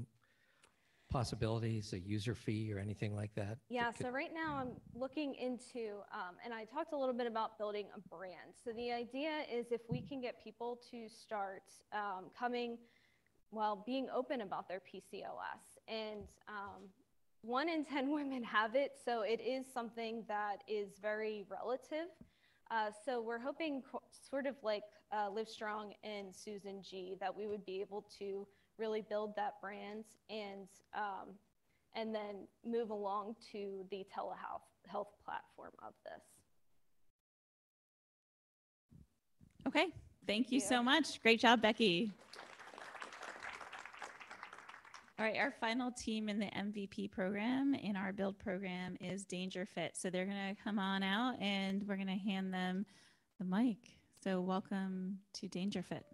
S3: possibilities, a user fee or anything like that? that
S14: Yeah,
S3: could-
S14: so right now I'm looking into, um, and I talked a little bit about building a brand. So the idea is if we can get people to start um, coming, well, being open about their PCOS. And um, one in 10 women have it, so it is something that is very relative. Uh, so we're hoping, sort of like uh, Live Strong and Susan G, that we would be able to really build that brand and um, and then move along to the telehealth health platform of this.
S2: Okay. Thank you
S14: you.
S2: so much. Great job, Becky. All right, our final team in the MVP program in our build program is Danger Fit. So they're going to come on out and we're going to hand them the mic. So welcome to Danger Fit.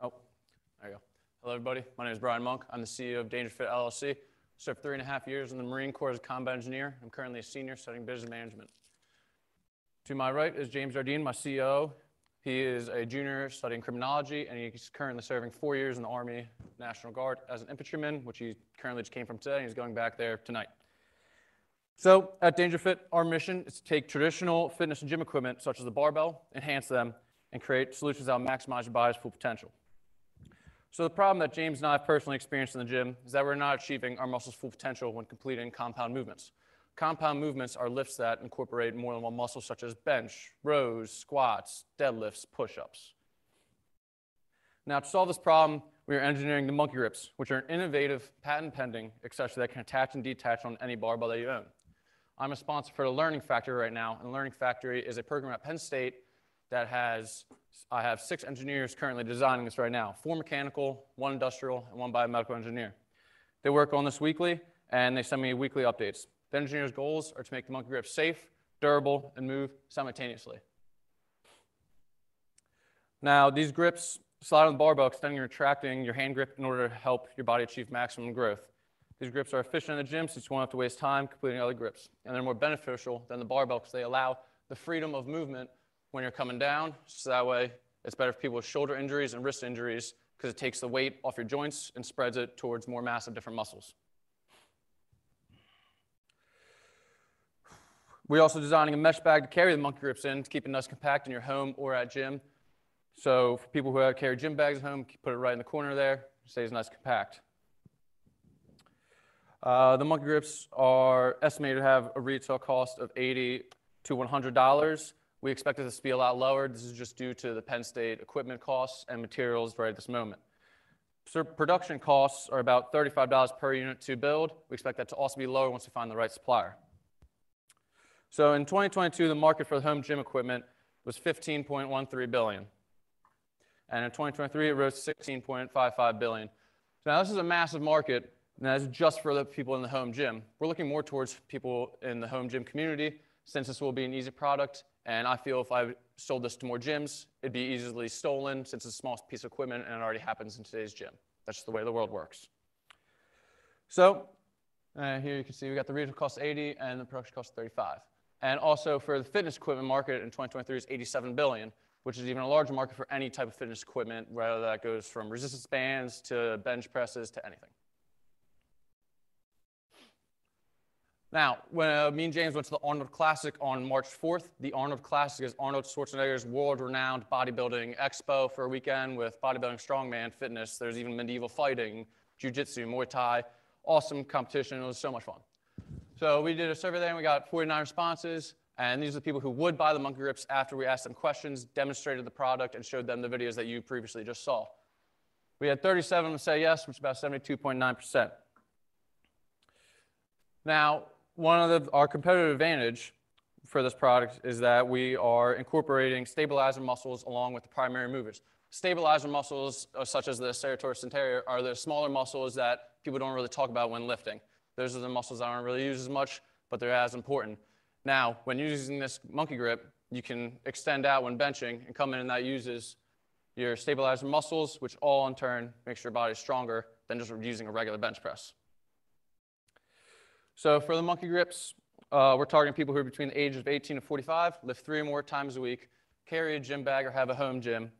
S15: Oh, there you go. Hello, everybody. My name is Brian Monk. I'm the CEO of Danger Fit LLC. Served three and a half years in the Marine Corps as a combat engineer. I'm currently a senior studying business management. To my right is James Jardine, my CEO. He is a junior studying criminology, and he's currently serving four years in the Army National Guard as an infantryman, which he currently just came from today, and he's going back there tonight. So at DangerFit, our mission is to take traditional fitness and gym equipment, such as the barbell, enhance them, and create solutions that maximize your body's full potential. So the problem that James and I have personally experienced in the gym is that we're not achieving our muscles' full potential when completing compound movements. Compound movements are lifts that incorporate more than one muscle, such as bench, rows, squats, deadlifts, push ups. Now, to solve this problem, we are engineering the monkey grips, which are an innovative, patent pending accessory that can attach and detach on any barbell that you own. I'm a sponsor for the Learning Factory right now, and Learning Factory is a program at Penn State that has, I have six engineers currently designing this right now four mechanical, one industrial, and one biomedical engineer. They work on this weekly, and they send me weekly updates. The engineer's goals are to make the monkey grip safe, durable, and move simultaneously. Now, these grips slide on the barbell, extending and retracting your hand grip in order to help your body achieve maximum growth. These grips are efficient in the gym, since you won't have to waste time completing other grips. And they're more beneficial than the barbell because they allow the freedom of movement when you're coming down. So that way, it's better for people with shoulder injuries and wrist injuries because it takes the weight off your joints and spreads it towards more mass of different muscles. We're also designing a mesh bag to carry the monkey grips in to keep it nice compact in your home or at gym. So for people who carry gym bags at home, put it right in the corner there. Stays nice compact. Uh, the monkey grips are estimated to have a retail cost of 80 to $100. We expect this to be a lot lower. This is just due to the Penn State equipment costs and materials right at this moment. So production costs are about $35 per unit to build. We expect that to also be lower once we find the right supplier. So in 2022, the market for the home gym equipment was 15.13 billion. And in 2023, it rose to 16.55 billion. So now this is a massive market, and that's just for the people in the home gym. We're looking more towards people in the home gym community, since this will be an easy product. And I feel if I sold this to more gyms, it'd be easily stolen since it's a small piece of equipment and it already happens in today's gym. That's just the way the world works. So uh, here you can see we got the retail cost 80 and the production cost 35. And also for the fitness equipment market in 2023 is 87 billion, which is even a larger market for any type of fitness equipment, whether that goes from resistance bands to bench presses to anything. Now, when uh, me and James went to the Arnold Classic on March 4th, the Arnold Classic is Arnold Schwarzenegger's world-renowned bodybuilding expo for a weekend with bodybuilding, strongman, fitness. There's even medieval fighting, jiu-jitsu, Muay Thai. Awesome competition. It was so much fun. So we did a survey there and we got 49 responses. And these are the people who would buy the monkey grips after we asked them questions, demonstrated the product, and showed them the videos that you previously just saw. We had 37 of say yes, which is about 72.9%. Now, one of the, our competitive advantage for this product is that we are incorporating stabilizer muscles along with the primary movers. Stabilizer muscles, uh, such as the serratus anterior, are the smaller muscles that people don't really talk about when lifting. Those are the muscles that aren't really used as much, but they're as important. Now, when using this monkey grip, you can extend out when benching and come in and that uses your stabilizer muscles, which all in turn makes your body stronger than just using a regular bench press. So for the monkey grips, uh, we're targeting people who are between the ages of 18 and 45, lift three or more times a week, carry a gym bag or have a home gym.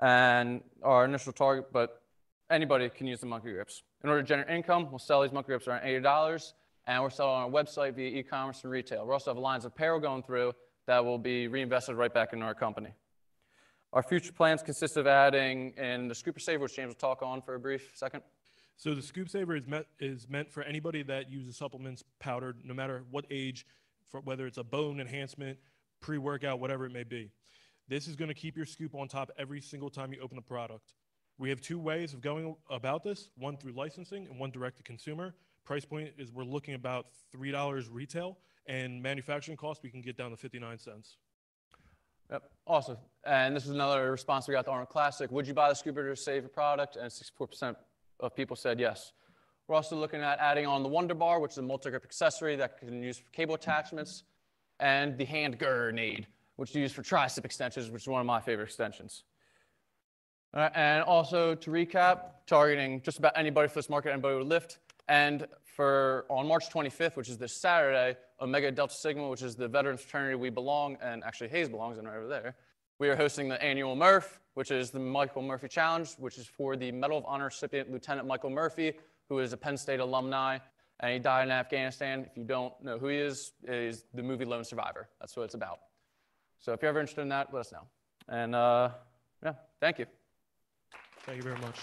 S15: And our initial target, but anybody can use the monkey grips. In order to generate income, we'll sell these monkey grips around $80, and we're selling on our website via e-commerce and retail. We also have lines of apparel going through that will be reinvested right back into our company. Our future plans consist of adding in the Scooper Saver, which James will talk on for a brief second.
S10: So the Scoop Saver is, met, is meant for anybody that uses supplements powdered, no matter what age, for whether it's a bone enhancement, pre-workout, whatever it may be. This is going to keep your scoop on top every single time you open a product. We have two ways of going about this, one through licensing and one direct to consumer. Price point is we're looking about $3 retail and manufacturing cost we can get down to 59 cents.
S15: Yep, awesome. And this is another response we got to Arnold Classic. Would you buy the scuba to save your product? And 64% of people said yes. We're also looking at adding on the Wonder Bar, which is a multi-grip accessory that can use for cable attachments, and the hand grenade, which is used for tricep extensions, which is one of my favorite extensions. Right, and also to recap, targeting just about anybody for this market, anybody with lift. And for on March 25th, which is this Saturday, Omega Delta Sigma, which is the veterans fraternity we belong, and actually Hayes belongs in right over there. We are hosting the annual Murph, which is the Michael Murphy Challenge, which is for the Medal of Honor recipient, Lieutenant Michael Murphy, who is a Penn State alumni, and he died in Afghanistan. If you don't know who he is, is the movie Lone Survivor. That's what it's about. So if you're ever interested in that, let us know. And uh, yeah, thank you.
S10: Thank you very much.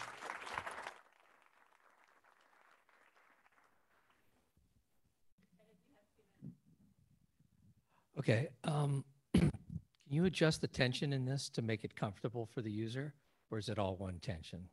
S3: Okay. Um, can you adjust the tension in this to make it comfortable for the user, or is it all one tension?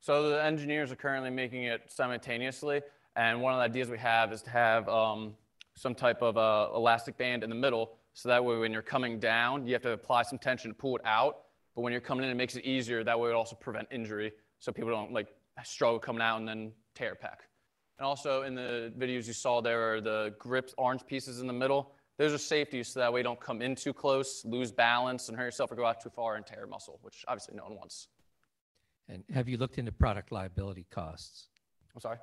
S15: So the engineers are currently making it simultaneously, and one of the ideas we have is to have um, some type of uh, elastic band in the middle, so that way when you're coming down, you have to apply some tension to pull it out. But when you're coming in, it makes it easier. That way, it also prevent injury, so people don't like struggle coming out and then tear a pec. And also in the videos you saw, there are the grips, orange pieces in the middle. Those are safeties, so that way you don't come in too close, lose balance, and hurt yourself or go out too far and tear a muscle, which obviously no one wants.
S3: And have you looked into product liability costs?
S15: I'm sorry.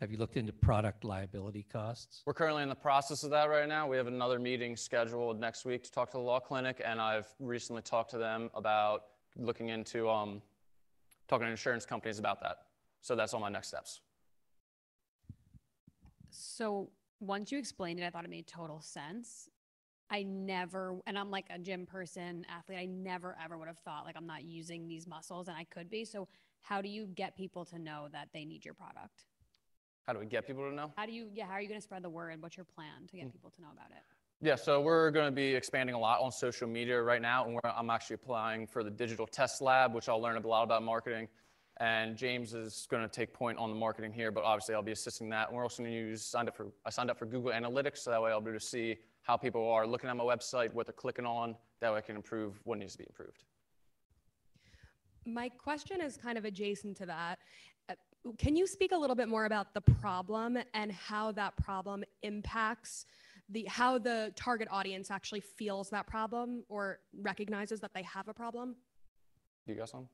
S3: Have you looked into product liability costs?
S15: We're currently in the process of that right now. We have another meeting scheduled next week to talk to the law clinic, and I've recently talked to them about looking into um, talking to insurance companies about that. So that's on my next steps.
S11: So once you explained it, I thought it made total sense. I never, and I'm like a gym person, athlete, I never ever would have thought like I'm not using these muscles and I could be. So how do you get people to know that they need your product?
S15: How do we get people to know?
S11: How do you, yeah, how are you going to spread the word? What's your plan to get mm. people to know about it?
S15: Yeah, so we're going to be expanding a lot on social media right now, and we're, I'm actually applying for the digital test lab, which I'll learn a lot about marketing. And James is going to take point on the marketing here, but obviously I'll be assisting that. And we're also going to use signed up for I signed up for Google Analytics, so that way I'll be able to see how people are looking at my website, what they're clicking on. That way I can improve what needs to be improved.
S4: My question is kind of adjacent to that. Uh, Can you speak a little bit more about the problem and how that problem impacts the how the target audience actually feels that problem or recognizes that they have a problem?
S15: You got some?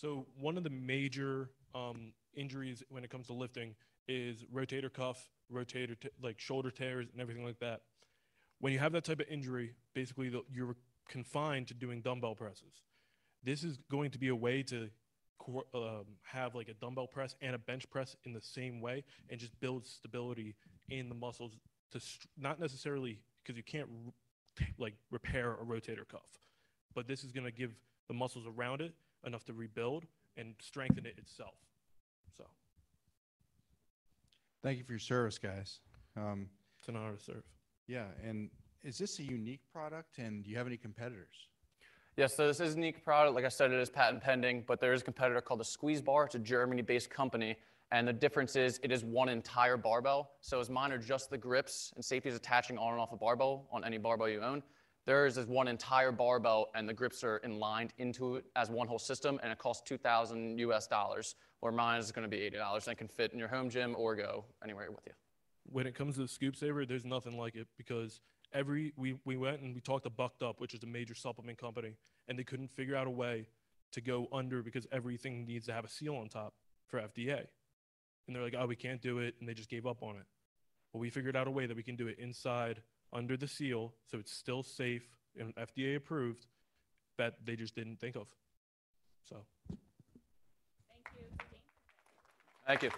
S10: So one of the major um, injuries when it comes to lifting is rotator cuff, rotator t- like shoulder tears and everything like that. When you have that type of injury, basically the, you're confined to doing dumbbell presses. This is going to be a way to um, have like a dumbbell press and a bench press in the same way and just build stability in the muscles to st- not necessarily because you can't like repair a rotator cuff, but this is going to give the muscles around it enough to rebuild and strengthen it itself. So
S5: Thank you for your service, guys. Um,
S10: it's an honor to serve.
S5: yeah, and is this a unique product, and do you have any competitors?
S15: Yes, so this is a unique product. Like I said, it is patent pending, but there is a competitor called the Squeeze Bar. It's a Germany-based company, and the difference is it is one entire barbell. So as mine are just the grips and safety is attaching on and off a barbell on any barbell you own. Theirs is one entire barbell, and the grips are inlined into it as one whole system, and it costs 2,000 US dollars. Where mine is going to be $80, and it can fit in your home gym or go anywhere with you.
S10: when it comes to the scoop saver, there's nothing like it because every we, we went and we talked to Bucked Up, which is a major supplement company, and they couldn't figure out a way to go under because everything needs to have a seal on top for FDA. And they're like, oh, we can't do it, and they just gave up on it. Well, we figured out a way that we can do it inside under the seal, so it's still safe and FDA approved, that they just didn't think of. So.
S15: Thank you. Thank you.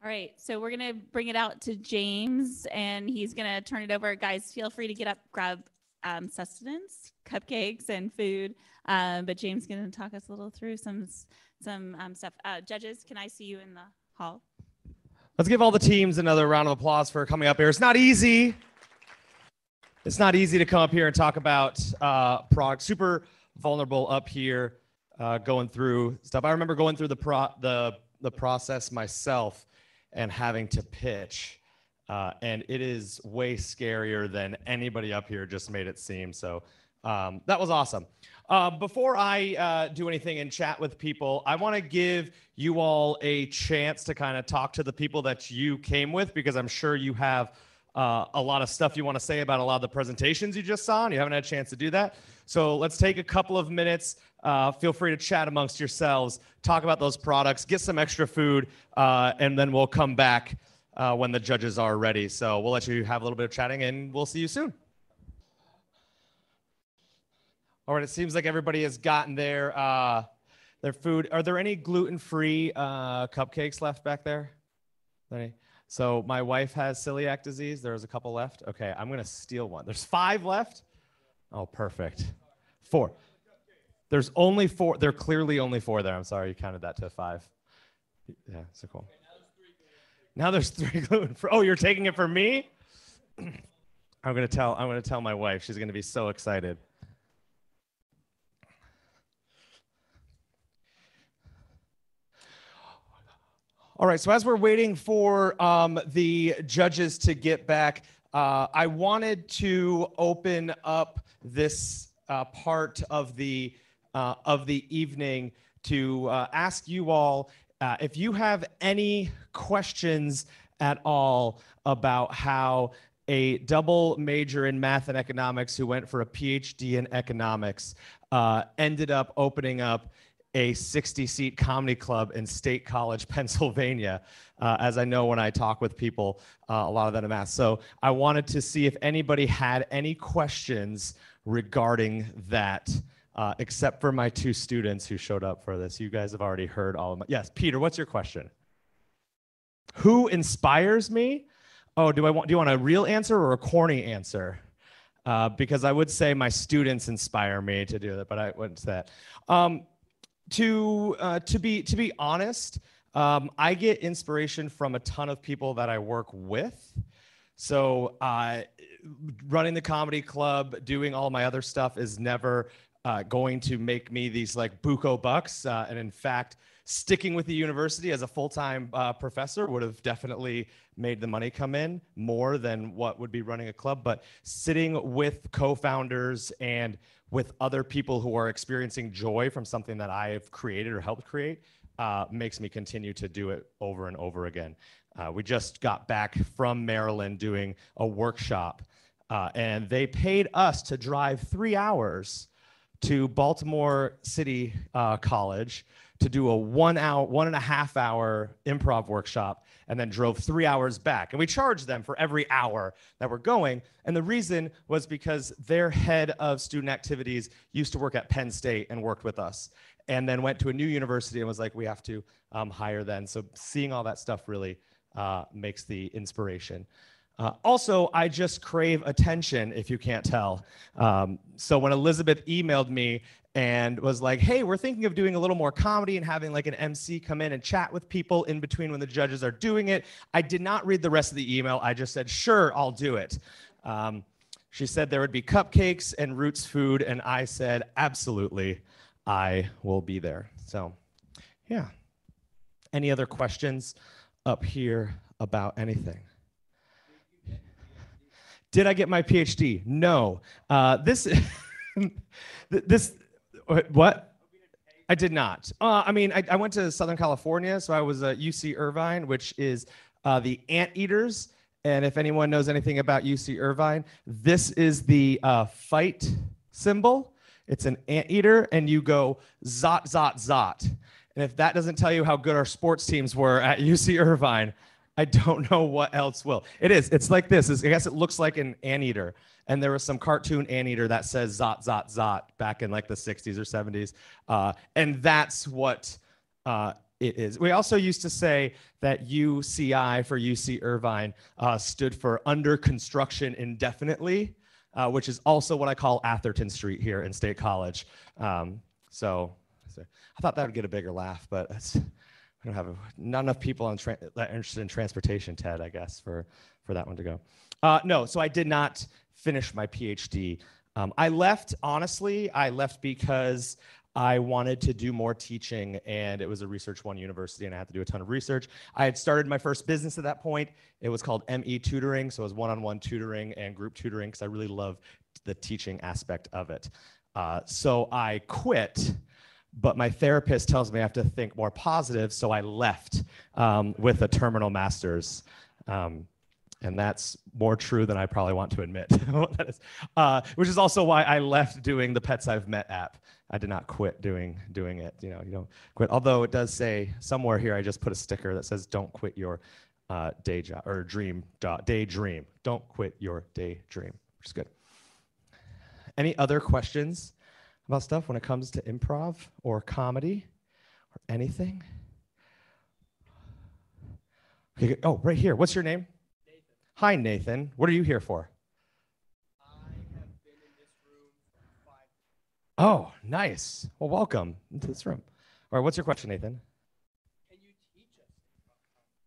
S2: All right, so we're gonna bring it out to James, and he's gonna turn it over. Guys, feel free to get up, grab um, sustenance, cupcakes, and food. Um, but James is gonna talk us a little through some some um, stuff. Uh, judges, can I see you in the hall?
S16: Let's give all the teams another round of applause for coming up here. It's not easy. It's not easy to come up here and talk about uh, product. Super vulnerable up here, uh, going through stuff. I remember going through the pro the the process myself and having to pitch uh, and it is way scarier than anybody up here just made it seem. So um, that was awesome. Uh, before I uh, do anything and chat with people, I want to give you all a chance to kind of talk to the people that you came with because I'm sure you have uh, a lot of stuff you want to say about a lot of the presentations you just saw, and you haven't had a chance to do that. So let's take a couple of minutes. Uh, feel free to chat amongst yourselves, talk about those products, get some extra food, uh, and then we'll come back uh, when the judges are ready. So we'll let you have a little bit of chatting, and we'll see you soon. All right, it seems like everybody has gotten their uh, their food. Are there any gluten-free uh, cupcakes left back there? Any? So my wife has celiac disease. There's a couple left. Okay, I'm gonna steal one. There's five left. Oh, perfect. Four. There's only four. There are clearly only four there. I'm sorry, you counted that to five. Yeah, so cool. Now there's three gluten free. Oh, you're taking it for me? I'm gonna tell. I'm gonna tell my wife. She's gonna be so excited. All right, so as we're waiting for um, the judges to get back, uh, I wanted to open up this uh, part of the uh, of the evening to uh, ask you all uh, if you have any questions at all about how a double major in math and economics who went for a PhD in economics uh, ended up opening up a 60 seat comedy club in State College, Pennsylvania, uh, as I know when I talk with people, uh, a lot of them have asked. So I wanted to see if anybody had any questions regarding that, uh, except for my two students who showed up for this. You guys have already heard all of my. Yes, Peter, what's your question? Who inspires me? Oh, do I want? Do you want a real answer or a corny answer? Uh, because I would say my students inspire me to do that, but I wouldn't say that. Um, to uh, to be to be honest, um, I get inspiration from a ton of people that I work with. So uh, running the comedy club, doing all my other stuff is never uh, going to make me these like buco bucks. Uh, and in fact, sticking with the university as a full-time uh, professor would have definitely made the money come in more than what would be running a club. But sitting with co-founders and with other people who are experiencing joy from something that I have created or helped create uh, makes me continue to do it over and over again. Uh, we just got back from Maryland doing a workshop, uh, and they paid us to drive three hours to Baltimore City uh, College to do a one hour, one and a half hour improv workshop, and then drove three hours back. And we charged them for every hour that we're going. And the reason was because their head of student activities used to work at Penn State and worked with us, and then went to a new university and was like, we have to um, hire then. So seeing all that stuff really uh, makes the inspiration. Uh, also, I just crave attention, if you can't tell. Um, so when Elizabeth emailed me and was like, hey, we're thinking of doing a little more comedy and having like an MC come in and chat with people in between when the judges are doing it, I did not read the rest of the email. I just said, sure, I'll do it. Um, she said there would be cupcakes and roots food, and I said, absolutely, I will be there. So, yeah. Any other questions up here about anything? Did I get my PhD? No. Uh, this, this, what? I did not. Uh, I mean, I, I, went to Southern California, so I was at UC Irvine, which is uh, the anteaters. And if anyone knows anything about UC Irvine, this is the uh, fight symbol. It's an anteater, and you go zot, zot, zot. And if that doesn't tell you how good our sports teams were at UC Irvine, I don't know what else will. It is. It's like this. It's, I guess it looks like an anteater. And there was some cartoon anteater that says "zot zot zot" back in like the 60s or 70s, uh, and that's what uh, it is. We also used to say that UCI for UC Irvine uh, stood for under construction indefinitely, uh, which is also what I call Atherton Street here in State College. Um, so, I thought that would get a bigger laugh, but I don't have a, not enough people on tra- interested in transportation, Ted, I guess, for, for that one to go. Uh, no, so I did not finish my PhD. Um, I left, honestly, I left because I wanted to do more teaching, and it was a Research One university, and I had to do a ton of research. I had started my first business at that point. It was called ME Tutoring, so it was one-on-one tutoring and group tutoring because I really love the teaching aspect of it. Uh, so I quit, but my therapist tells me I have to think more positive, so I left um, with a terminal master's. Um, and that's more true than I probably want to admit. Uh, which is also why I left doing the Pets I've Met app. I did not quit doing doing it. You know, you don't quit. Although it does say somewhere here, I just put a sticker that says "Don't quit your uh, day job or dream do- daydream. Don't quit your daydream," which is good. Any other questions about stuff when it comes to improv or comedy or anything? Okay, oh, right here. What's your name? Hi, Nathan. What are you here for? Oh, nice. Well, welcome into this room. All right, what's your question, Nathan? Can you teach us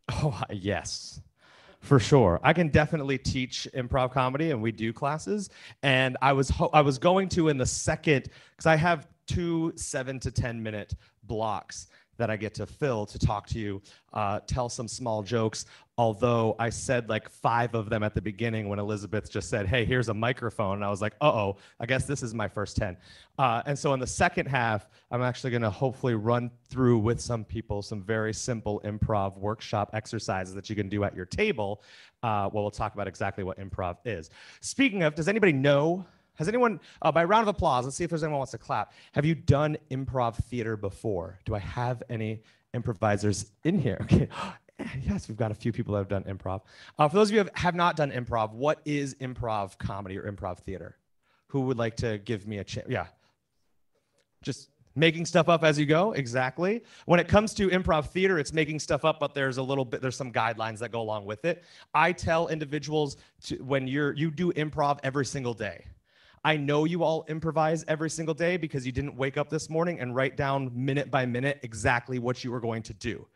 S16: improv comedy? Oh, yes, for sure. I can definitely teach improv comedy, and we do classes. And I was ho- I was going to in the second because I have two seven to ten minute blocks that I get to fill to talk to you, uh, tell some small jokes. Although I said like five of them at the beginning when Elizabeth just said, "Hey, here's a microphone," and I was like, "Uh oh, I guess this is my first 10. Uh, and so in the second half, I'm actually going to hopefully run through with some people some very simple improv workshop exercises that you can do at your table. Uh, well, we'll talk about exactly what improv is. Speaking of, does anybody know? Has anyone, uh, by round of applause, let's see if there's anyone wants to clap. Have you done improv theater before? Do I have any improvisers in here? Okay. Yes, we've got a few people that have done improv. Uh, for those of you who have, have not done improv, what is improv comedy or improv theater? Who would like to give me a chance? Yeah. Just making stuff up as you go exactly when it comes to improv theater it's making stuff up but there's a little bit there's some guidelines that go along with it i tell individuals to when you're you do improv every single day I know you all improvise every single day because you didn't wake up this morning and write down minute by minute exactly what you were going to do.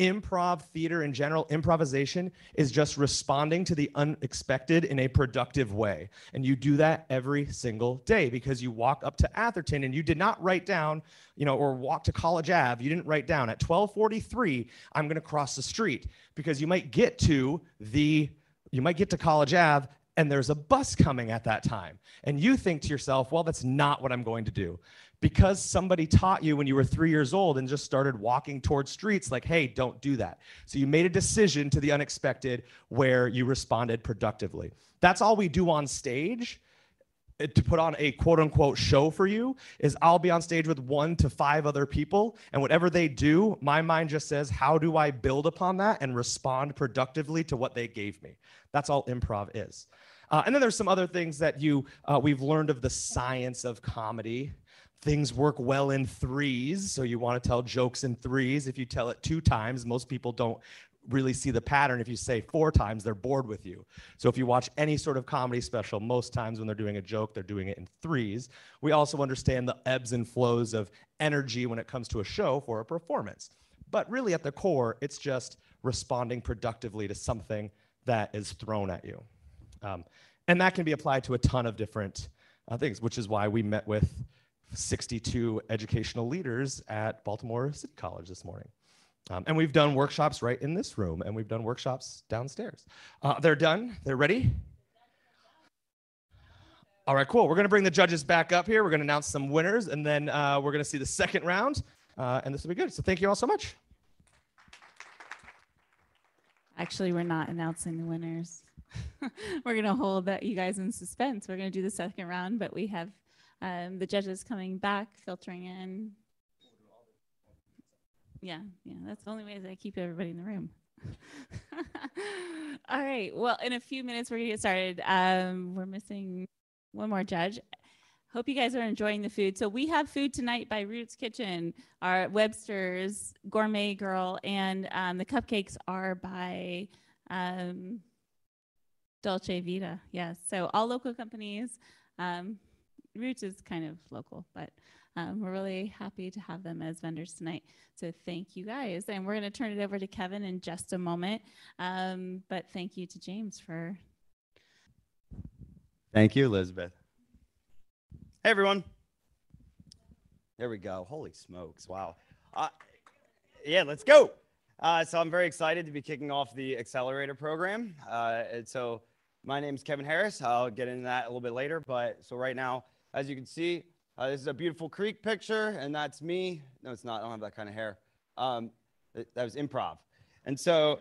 S16: Improv theater in general, improvisation is just responding to the unexpected in a productive way. And you do that every single day because you walk up to Atherton and you did not write down, you know, or walk to College Ave, you didn't write down at 1243, I'm going to cross the street because you might get to the you might get to College Ave and there's a bus coming at that time. And you think to yourself, well, that's not what I'm going to do. Because somebody taught you when you were three years old and just started walking towards streets, like, hey, don't do that. So you made a decision to the unexpected where you responded productively. That's all we do on stage uh, to put on a quote unquote show for you is I'll be on stage with one to five other people. And whatever they do, my mind just says, how do I build upon that and respond productively to what they gave me? That's all improv is. Uh, and then there's some other things that you uh, we've learned of the science of comedy. Things work well in threes, so you want to tell jokes in threes. If you tell it two times, most people don't really see the pattern. If you say four times, they're bored with you. So if you watch any sort of comedy special, most times when they're doing a joke, they're doing it in threes. We also understand the ebbs and flows of energy when it comes to a show for a performance. But really, at the core, it's just responding productively to something that is thrown at you. Um, and that can be applied to a ton of different uh, things, which is why we met with 62 educational leaders at Baltimore City College this morning. Um, and we've done workshops right in this room, and we've done workshops downstairs. Uh, they're done. They're ready. All right, cool. We're going to bring the judges back up here. We're going to announce some winners, and then uh, we're going to see the second round, uh, and this will be good. So thank you all so much.
S2: Actually, we're not announcing the winners. we're going to hold that you guys in suspense. We're going to do the second round, but we have um, the judges coming back, filtering in. Yeah, yeah, that's the only way that I keep everybody in the room. All right. Well, in a few minutes, we're going to get started. Um, we're missing one more judge. Hope you guys are enjoying the food. So we have food tonight by Roots Kitchen, our Webster's Gourmet Girl, and um, the cupcakes are by um, Dolce Vita. Yes. So all local companies. Um, Roots is kind of local, but um, we're really happy to have them as vendors tonight. So thank you guys. And we're going to turn it over to Kevin in just a moment. Um, but thank you to James for.
S17: Thank you, Elizabeth. Hey, everyone. There we go. Holy smokes. Wow. Uh, yeah, let's go. Uh, so I'm very excited to be kicking off the accelerator program. Uh, and so my name is Kevin Harris. I'll get into that a little bit later. But so right now, as you can see, uh, this is a beautiful creek picture, and that's me. No, it's not. I don't have that kind of hair. Um, th- that was improv. And so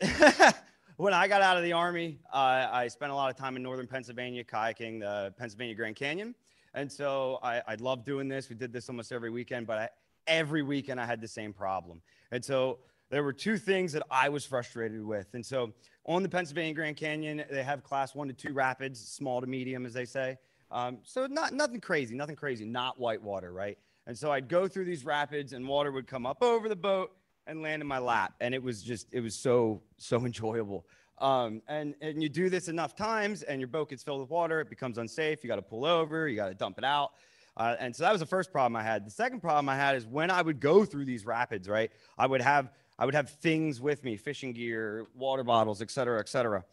S17: when I got out of the Army, uh, I spent a lot of time in northern Pennsylvania kayaking the Pennsylvania Grand Canyon. And so I, I love doing this. We did this almost every weekend, but I, every weekend I had the same problem. And so there were two things that I was frustrated with. And so on the Pennsylvania Grand Canyon, they have class one to two rapids, small to medium, as they say. Um, so not nothing crazy, nothing crazy, not whitewater, right? And so I'd go through these rapids, and water would come up over the boat and land in my lap, and it was just it was so so enjoyable. Um, and and you do this enough times, and your boat gets filled with water, it becomes unsafe. You got to pull over, you got to dump it out. Uh, and so that was the first problem I had. The second problem I had is when I would go through these rapids, right? I would have I would have things with me, fishing gear, water bottles, et cetera, et cetera.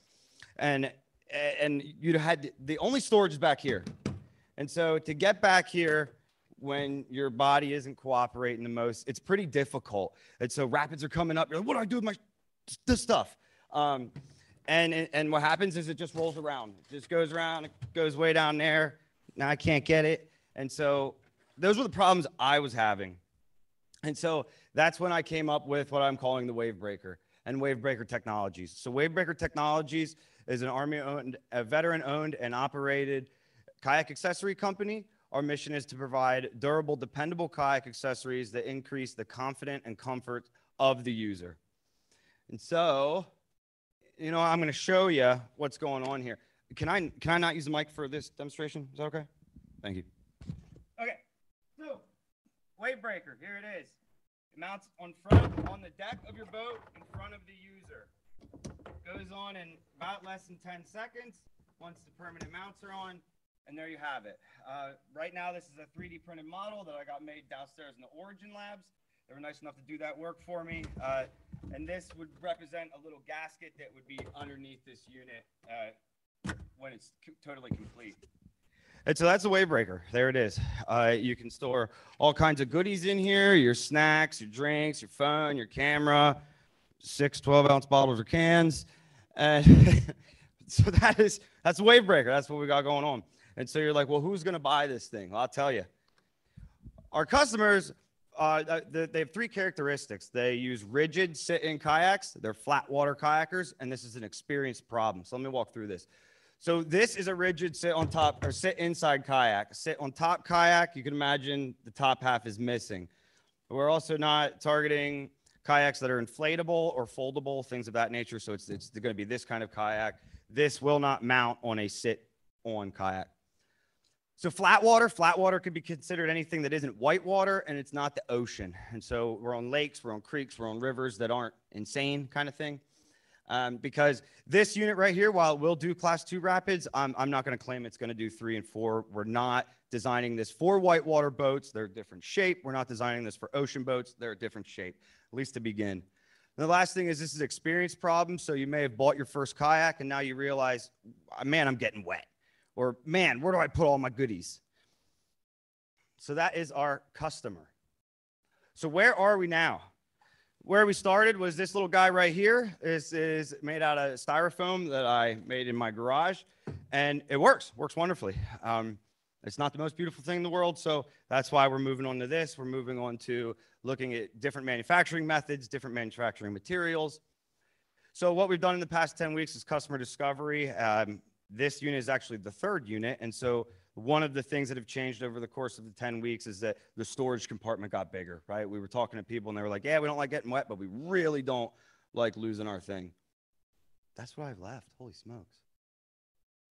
S17: And and you'd had the only storage is back here. And so to get back here when your body isn't cooperating the most, it's pretty difficult. And so rapids are coming up. You're like, what do I do with my this stuff? Um, and, and what happens is it just rolls around. It just goes around, it goes way down there. Now I can't get it. And so those were the problems I was having. And so that's when I came up with what I'm calling the Wave Breaker and Wave Breaker Technologies. So Wave Breaker Technologies is an Army owned, a veteran owned and operated kayak accessory company. Our mission is to provide durable, dependable kayak accessories that increase the confidence and comfort of the user. And so, you know, I'm going to show you what's going on here. Can I can I not use the mic for this demonstration? Is that okay? Thank you. Okay. So, wave breaker, here it is. It mounts on front on the deck of your boat in front of the user. Goes on in about less than 10 seconds once the permanent mounts are on. And there you have it. Uh, right now, this is a 3D printed model that I got made downstairs in the Origin Labs. They were nice enough to do that work for me. Uh, and this would represent a little gasket that would be underneath this unit uh, when it's totally complete. And so that's the wave breaker. There it is. Uh, you can store all kinds of goodies in here your snacks, your drinks, your phone, your camera, six 12 ounce bottles or cans. And so that is that's a wave breaker. That's what we got going on. And so you're like, well, who's going to buy this thing? Well, I'll tell you. Our customers, uh, uh, they they have three characteristics. They use rigid sit-in kayaks. They're flat water kayakers, and this is an experience problem. So let me walk through this. So this is a rigid sit on top or sit inside kayak. Sit on top kayak. You can imagine the top half is missing. We're also not targeting kayaks that are inflatable or foldable, things of that nature. So it's, it's going to be this kind of kayak. This will not mount on a sit on kayak. So flat water, flat water could be considered anything that isn't white water and it's not the ocean. And so we're on lakes, we're on creeks, we're on rivers that aren't insane kind of thing. Um, because this unit right here, while it will do class two rapids, I'm, I'm not going to claim it's going to do three and four. We're not designing this for whitewater boats. They're a different shape. We're not designing this for ocean boats. They're a different shape, at least to begin. And the last thing is this is experience problem. So you may have bought your first kayak and now you realize, man, I'm getting wet. Or man, where do I put all my goodies? So that is our customer. So where are we now? Where we started was this little guy right here. This is made out of styrofoam that I made in my garage, and it works. Works wonderfully. Um, it's not the most beautiful thing in the world, so that's why we're moving on to this. We're moving on to looking at different manufacturing methods, different manufacturing materials. So what we've done in the past 10 weeks is customer discovery. Um, this unit is actually the third unit, and so one of the things that have changed over the course of the 10 weeks is that the storage compartment got bigger, right? We were talking to people and they were like, yeah, we don't like getting wet, but we really don't like losing our thing. That's what I've left. Holy smokes.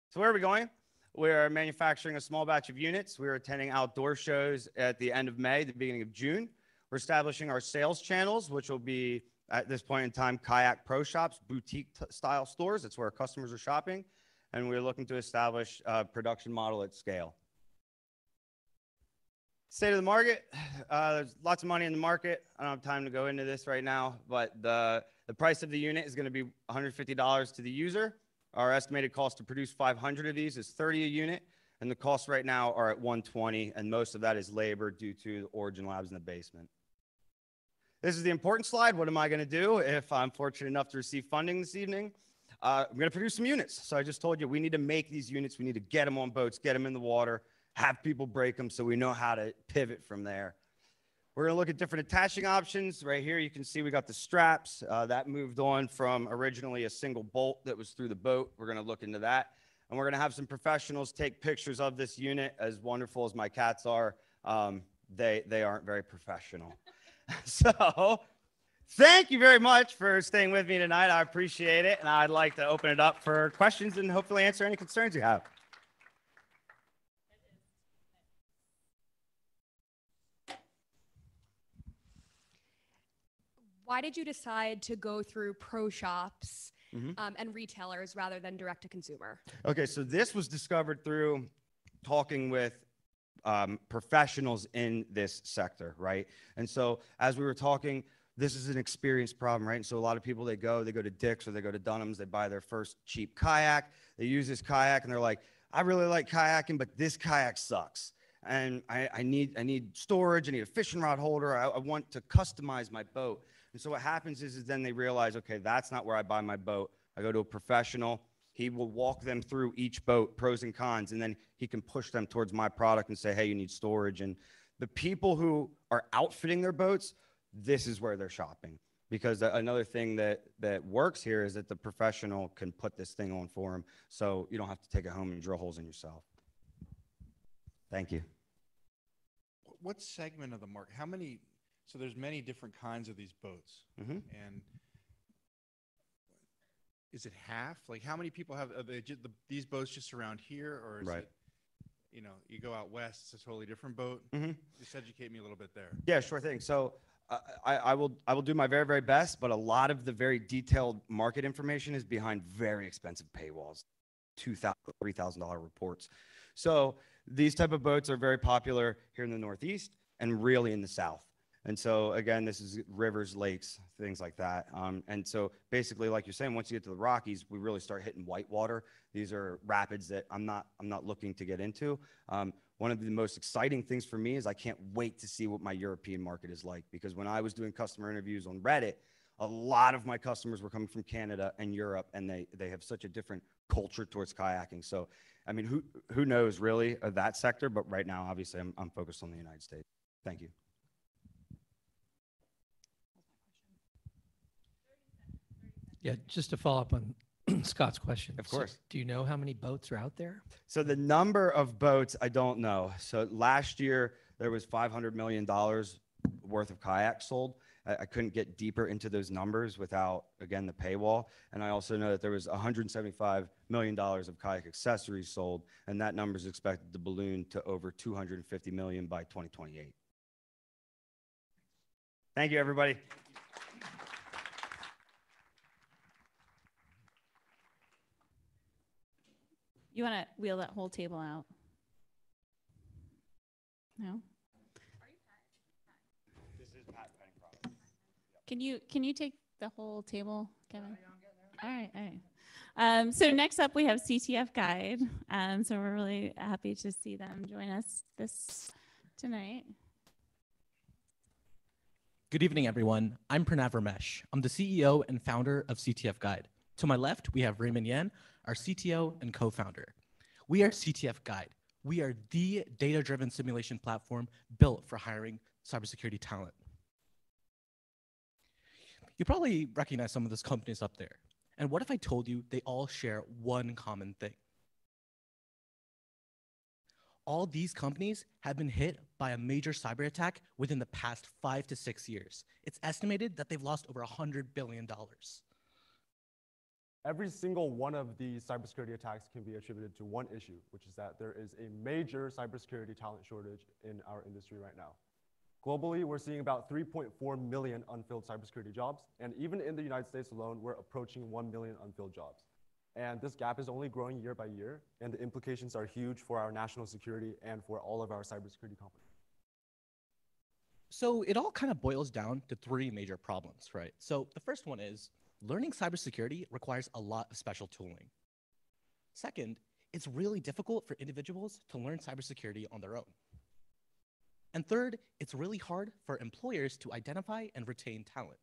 S17: So, where are we going? We're manufacturing a small batch of units. We're attending outdoor shows at the end of May, the beginning of June. We're establishing our sales channels, which will be at this point in time kayak pro shops, boutique style stores. That's where our customers are shopping and we're looking to establish a production model at scale. State of the market, uh, there's lots of money in the market. I don't have time to go into this right now, but the, the price of the unit is going to be $150 to the user. Our estimated cost to produce 500 of these is 30 a unit. And the costs right now are at 120, and most of that is labor due to the Origin Labs in the basement. This is the important slide. What am I going to do if I'm fortunate enough to receive funding this evening? Uh, I'm going to produce some units. So I just told you we need to make these units. We need to get them on boats, get them in the water, have people break them so we know how to pivot from there. We're going to look at different attaching options. Right here, you can see we got the straps. Uh, that moved on from originally a single bolt that was through the boat. We're going to look into that. And we're going to have some professionals take pictures of this unit. As wonderful as my cats are, um, they, they aren't very professional. so thank you very much for staying with me tonight. I appreciate it. And I'd like to open it up for questions and hopefully answer any concerns you have.
S4: Why did you decide to go through pro shops
S17: Mhm.
S4: um, and retailers rather than direct to consumer?
S17: Okay, so this was discovered through talking with um, professionals in this sector, right? And so as we were talking, this is an experience problem, right? And so a lot of people they go, they go to Dick's or they go to Dunham's, they buy their first cheap kayak, they use this kayak, and they're like, I really like kayaking, but this kayak sucks. And I, I need I need storage, I need a fishing rod holder, I, I want to customize my boat. And so what happens is, is then they realize, okay, that's not where I buy my boat. I go to a professional. He will walk them through each boat, pros and cons, and then he can push them towards my product and say, hey, you need storage. And the people who are outfitting their boats, this is where they're shopping. Because another thing that, that works here is that the professional can put this thing on for them. So you don't have to take it home and drill holes in yourself. Thank you.
S5: What segment of the market? How many? So there's many different kinds of these boats,
S17: Mhm.
S5: and is it half? Like, how many people have are they ju- the, these boats just around here, or is
S17: Right.
S5: it? You know, you go out west, it's a totally different boat.
S17: Mhm.
S5: Just educate me a little bit there.
S17: Yeah, sure thing. So I, I will I will do my very very best, but a lot of the very detailed market information is behind very expensive paywalls, two thousand three thousand dollar reports. So these type of boats are very popular here in the Northeast and really in the South. And so again, this is rivers, lakes, things like that. Um, and so basically, like you're saying, once you get to the Rockies, we really start hitting whitewater. These are rapids that I'm not I'm not looking to get into. Um, one of the most exciting things for me is I can't wait to see what my European market is like because when I was doing customer interviews on Reddit, a lot of my customers were coming from Canada and Europe, and they they have such a different culture towards kayaking. So, I mean, who who knows really of that sector? But right now, obviously, I'm I'm focused on the United States. Thank you.
S3: Yeah, just to follow up on Scott's question.
S17: Of
S3: so
S17: course.
S3: do you know how many boats are out there?
S17: So the number of boats, I don't know. So last year there was 500 million dollars worth of kayaks sold. I, I couldn't get deeper into those numbers without again the paywall. And I also know that there was 175 million dollars of kayak accessories sold, and that number is expected to balloon to over 250 million by 2028. Thank you, everybody.
S2: You want to wheel that whole table out? No. Can you can you take the whole table, Kevin? All right, all right. Um, so next up, we have CTF Guide. Um, so we're really happy to see them join us this tonight.
S18: Good evening, everyone. I'm Pranav Ramesh. I'm the CEO and founder of CTF Guide. To my left, we have Raymond Yan, our CTO and co founder. We are CTF Guide. We are the data driven simulation platform built for hiring cybersecurity talent. You probably recognize some of those companies up there. And what if I told you they all share one common thing? all these companies have been hit by a major cyber attack within the past five to six years. It's estimated that they've lost over $100 billion.
S19: Every single one of these cybersecurity attacks can be attributed to one issue, which is that there is a major cybersecurity talent shortage in our industry right now. Globally, we're seeing about 3.4 million unfilled cybersecurity jobs, and even in the United States alone, we're approaching 1 million unfilled jobs. And this gap is only growing year by year, and the implications are huge for our national security and for all of our cybersecurity companies.
S18: So it all kind of boils down to three major problems, right? So the first one is learning cybersecurity requires a lot of special tooling. Second, it's really difficult for individuals to learn cybersecurity on their own. And third, it's really hard for employers to identify and retain talent.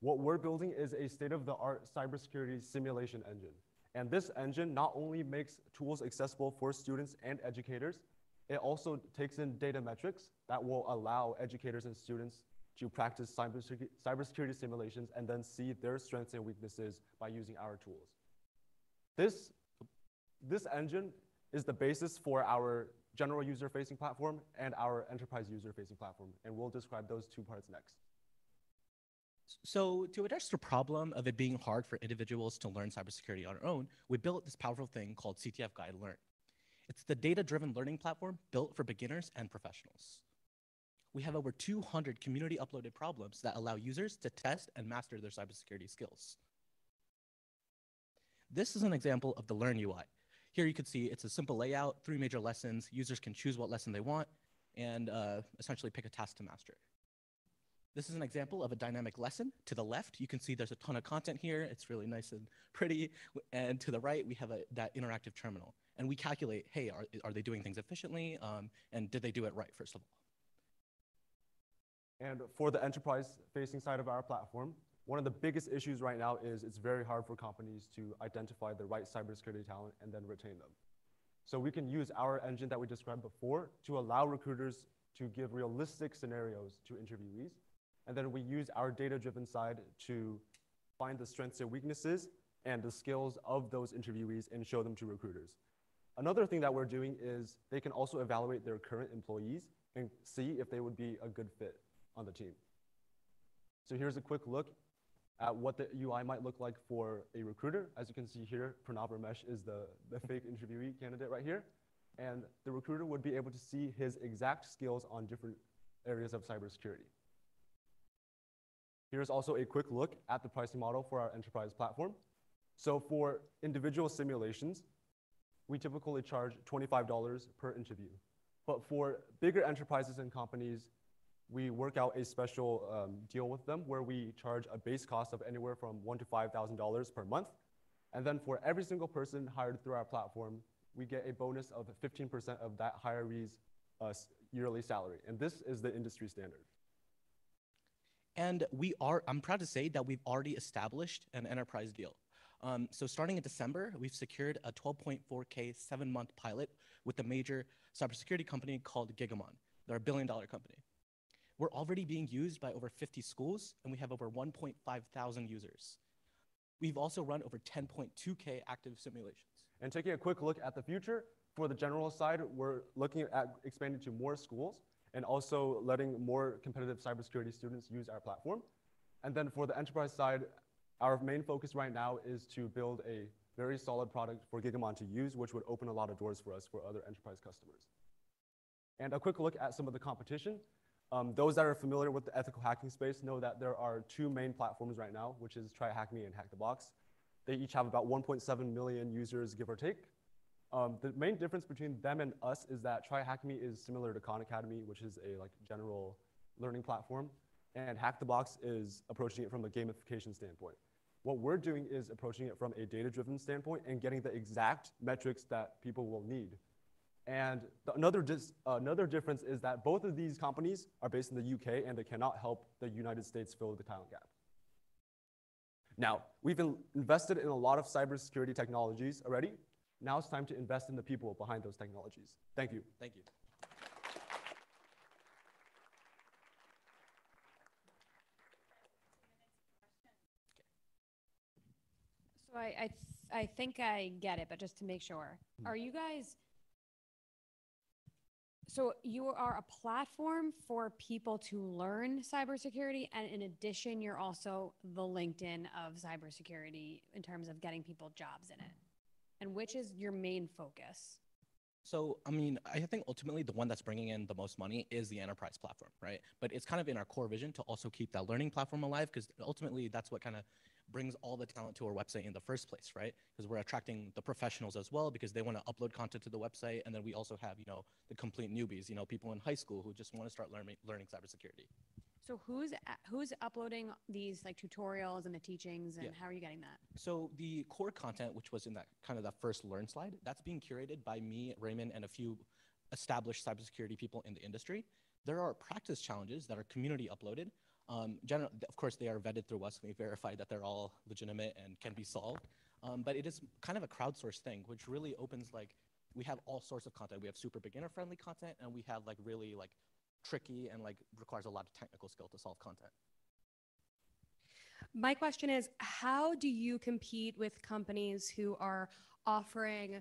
S19: What we're building is a state-of-the-art cybersecurity simulation engine. And this engine not only makes tools accessible for students and educators, it also takes in data metrics that will allow educators and students to practice cybersecurity, simulations and then see their strengths and weaknesses by using our tools. This, this engine is the basis for our general user-facing platform and our enterprise user-facing platform, and we'll describe those two parts next.
S18: So to address the problem of it being hard for individuals to learn cybersecurity on their own, we built this powerful thing called CTF Guide Learn. It's the data-driven learning platform built for beginners and professionals. We have over 200 community uploaded problems that allow users to test and master their cybersecurity skills. This is an example of the Learn UI. Here you can see it's a simple layout, three major lessons. Users can choose what lesson they want and uh, essentially pick a task to master. This is an example of a dynamic lesson. To the left, you can see there's a ton of content here. It's really nice and pretty. And to the right, we have a, that interactive terminal. And we calculate, hey, are, are they doing things efficiently? Um, and did they do it right, first of all?
S19: And for the enterprise-facing side of our platform, one of the biggest issues right now is it's very hard for companies to identify the right cybersecurity talent and then retain them. So we can use our engine that we described before to allow recruiters to give realistic scenarios to interviewees and then we use our data-driven side to find the strengths and weaknesses and the skills of those interviewees and show them to recruiters. Another thing that we're doing is they can also evaluate their current employees and see if they would be a good fit on the team. So here's a quick look at what the UI might look like for a recruiter. As you can see here, Pranav Ramesh is the, the fake interviewee candidate right here. And the recruiter would be able to see his exact skills on different areas of cybersecurity. Here's also a quick look at the pricing model for our enterprise platform. So for individual simulations, we typically charge $25 per interview. But for bigger enterprises and companies, we work out a special um, deal with them where we charge a base cost of anywhere from one to $5,000 per month. And then for every single person hired through our platform, we get a bonus of 15% of that hiree's uh, yearly salary. And this is the industry standard.
S18: And we are, I'm proud to say that we've already established an enterprise deal. Um, so starting in December, we've secured a 12.4K seven month pilot with a major cybersecurity company called Gigamon. They're a billion dollar company. We're already being used by over 50 schools and we have over 1.5 thousand users. We've also run over 10.2K active simulations.
S19: And taking a quick look at the future, for the general side, we're looking at expanding to more schools and also letting more competitive cybersecurity students use our platform. And then for the enterprise side, our main focus right now is to build a very solid product for Gigamon to use, which would open a lot of doors for us for other enterprise customers. And a quick look at some of the competition. Um, those that are familiar with the ethical hacking space know that there are two main platforms right now, which is TryHackMe and Hack the Box. They each have about 1.7 million users, give or take. Um, the main difference between them and us is that TryHackMe is similar to Khan Academy, which is a like general learning platform, and Hack the Box is approaching it from a gamification standpoint. What we're doing is approaching it from a data-driven standpoint and getting the exact metrics that people will need. And the, another, dis, uh, another difference is that both of these companies are based in the UK and they cannot help the United States fill the talent gap. Now, we've in invested in a lot of cybersecurity technologies already, now it's time to invest in the people behind those technologies. Thank you.
S18: Thank you.
S11: So I, I, th- I think I get it, but just to make sure,
S19: Hmm.
S11: are you guys? So you are a platform for people to learn cybersecurity, and in addition, you're also the LinkedIn of cybersecurity in terms of getting people jobs in it. And which is your main focus?
S18: So, I mean, I think ultimately the one that's bringing in the most money is the enterprise platform, right? But it's kind of in our core vision to also keep that learning platform alive because ultimately that's what kind of brings all the talent to our website in the first place, right? Because we're attracting the professionals as well because they want to upload content to the website. And then we also have, you know, the complete newbies, you know, people in high school who just want to start learning, learning cybersecurity.
S11: So who's who's uploading these like tutorials and the teachings, and
S18: Yeah.
S11: how are you getting that?
S18: So the core content, which was in that kind of that first learn slide, that's being curated by me, Raymond, and a few established cybersecurity people in the industry. There are practice challenges that are community uploaded. Um, general, of course, they are vetted through us. We verify that they're all legitimate and can be solved. Um, but it is kind of a crowdsourced thing, which really opens like we have all sorts of content. We have super beginner friendly content, and we have like really like tricky and like requires a lot of technical skill to solve content.
S4: My question is how do you compete with companies who are offering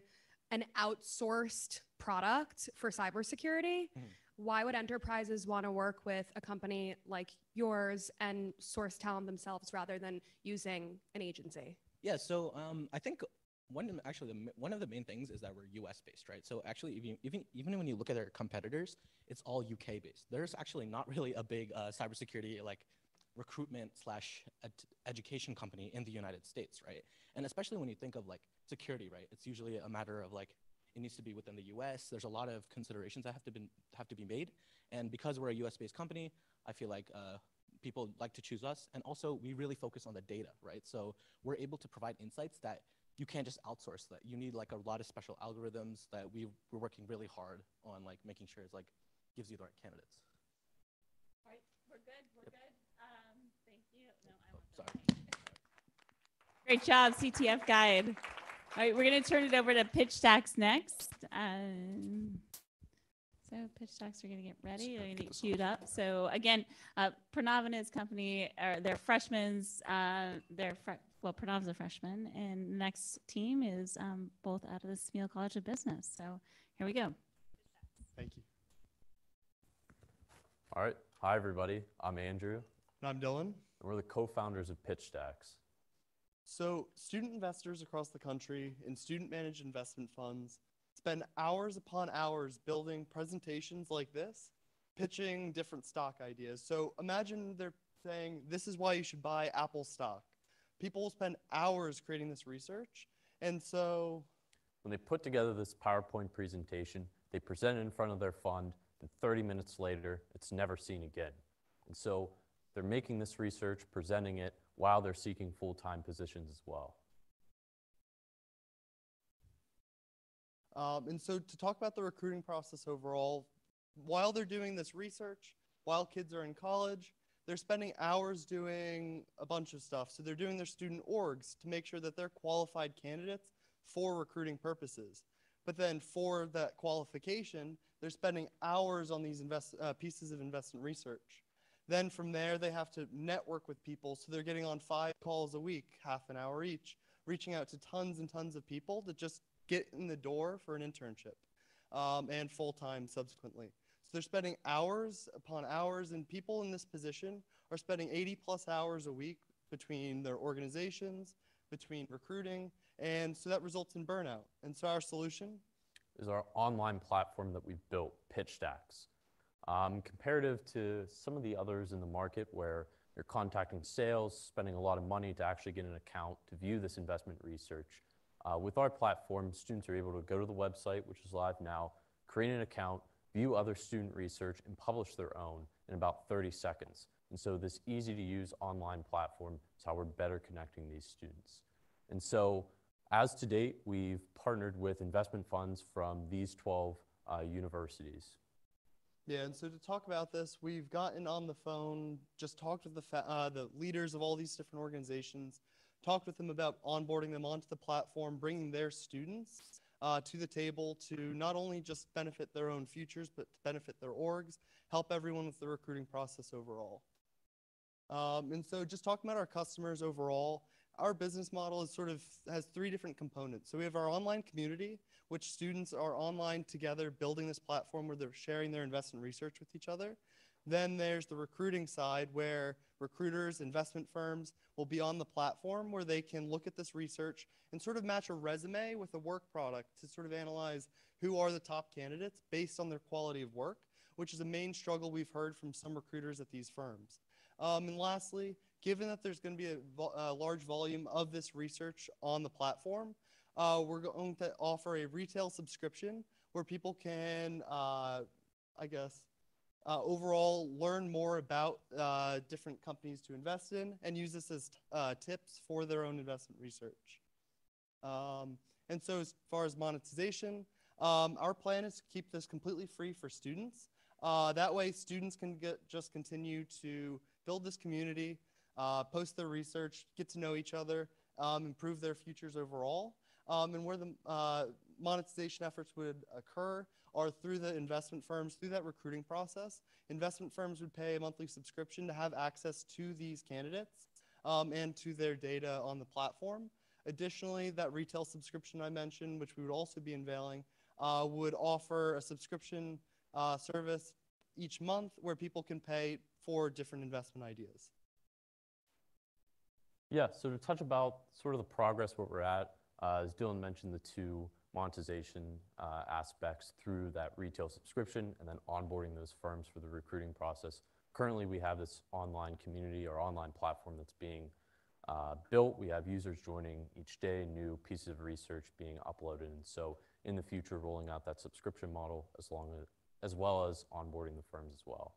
S4: an outsourced product for cybersecurity? Why would enterprises want to work with a company like yours and source talent themselves rather than using an agency?
S18: Yeah, so um, I think one actually the, one of the main things is that we're U.S. based, right? So actually, even even even when you look at our competitors, it's all UK based. There's actually not really a big uh, cybersecurity like recruitment slash ed- education company in the United States, right? And especially when you think of like security, right? It's usually a matter of like it needs to be within the U.S. There's a lot of considerations that have to been have to be made, and because we're a U.S. based company, I feel like uh, people like to choose us, and also we really focus on the data, right? So we're able to provide insights that you can't just outsource. That you need like a lot of special algorithms that we we're working really hard on like making sure it's like gives you the right candidates.
S2: All right, we're good. We're good. Um, thank you. No, I want
S18: Sorry.
S2: Great job, CTF Guide. All right, we're going to turn it over to Pitch Stacks next. Um, so Pitch Stacks are going to get ready. They're going to get queued up. So again, uh, Pranav and his company, are, they're freshmen. Uh, they're fre- well, Pranav's a freshman, and next team is um, both out of the Smeal College of Business. So here we go.
S20: Thank you.
S21: All right. Hi, everybody. I'm Andrew.
S20: And I'm Dylan.
S21: And we're the co-founders of PitchStacks.
S20: So, student investors across the country in student managed investment funds spend hours upon hours building presentations like this, pitching different stock ideas. So, imagine they're saying, This is why you should buy Apple stock. People will spend hours creating this research. And so,
S21: When they put together this PowerPoint presentation, they present it in front of their fund, and 30 minutes later, it's never seen again. And so they're making this research, presenting it while they're seeking full-time positions as well.
S20: Um, and so, to talk about the recruiting process overall, while they're doing this research, while kids are in college, they're spending hours doing a bunch of stuff. So, they're doing their student orgs to make sure that they're qualified candidates for recruiting purposes. But then, for that qualification, they're spending hours on these invest, uh, pieces of investment research. Then, from there, they have to network with people. So, they're getting on five calls a week, half an hour each, reaching out to tons and tons of people to just get in the door for an internship um, and full time subsequently. So they're spending hours upon hours, and people in this position are spending 80 plus hours a week between their organizations, between recruiting, and so that results in burnout. And so our solution
S21: is our online platform that we've built, PitchStacks. Um, comparative to some of the others in the market where you're contacting sales, spending a lot of money to actually get an account to view this investment research. Uh, with our platform, students are able to go to the website, which is live now, create an account, view other student research, and publish their own in about 30 seconds. And so this easy to use online platform is how we're better connecting these students. And so as to date, we've partnered with investment funds from these 12 uh, universities.
S20: Yeah, and so to talk about this, we've gotten on the phone, just talked with the fa- uh, the leaders of all these different organizations, talked with them about onboarding them onto the platform, bringing their students uh, to the table to not only just benefit their own futures, but to benefit their orgs, help everyone with the recruiting process overall. Um, and so just talking about our customers overall, our business model is sort of has three different components. So we have our online community, which students are online together building this platform where they're sharing their investment research with each other. Then there's the recruiting side where recruiters, investment firms will be on the platform where they can look at this research and sort of match a resume with a work product to sort of analyze who are the top candidates based on their quality of work, which is a main struggle we've heard from some recruiters at these firms. Um, and lastly, given that there's going to be a, vo- a large volume of this research on the platform, uh, we're going to offer a retail subscription where people can, uh, I guess, Uh, overall, learn more about uh, different companies to invest in and use this as uh, tips for their own investment research. Um, and so, as far as monetization, um, our plan is to keep this completely free for students. Uh, that way, students can get, just continue to build this community, post their research, get to know each other, um, improve their futures overall. Um, and where the uh, monetization efforts would occur are through the investment firms, through that recruiting process. Investment firms would pay a monthly subscription to have access to these candidates um, and to their data on the platform. Additionally, that retail subscription I mentioned, which we would also be unveiling, uh, would offer a subscription uh, service each month where people can pay for different investment ideas.
S21: Yeah, so to touch about sort of the progress where we're at, as Dylan mentioned, the two monetization uh, aspects through that retail subscription and then onboarding those firms for the recruiting process. Currently, we have this online community or online platform that's being uh, built. We have users joining each day, new pieces of research being uploaded. And so in the future, rolling out that subscription model as, long as, as well as onboarding the firms as well.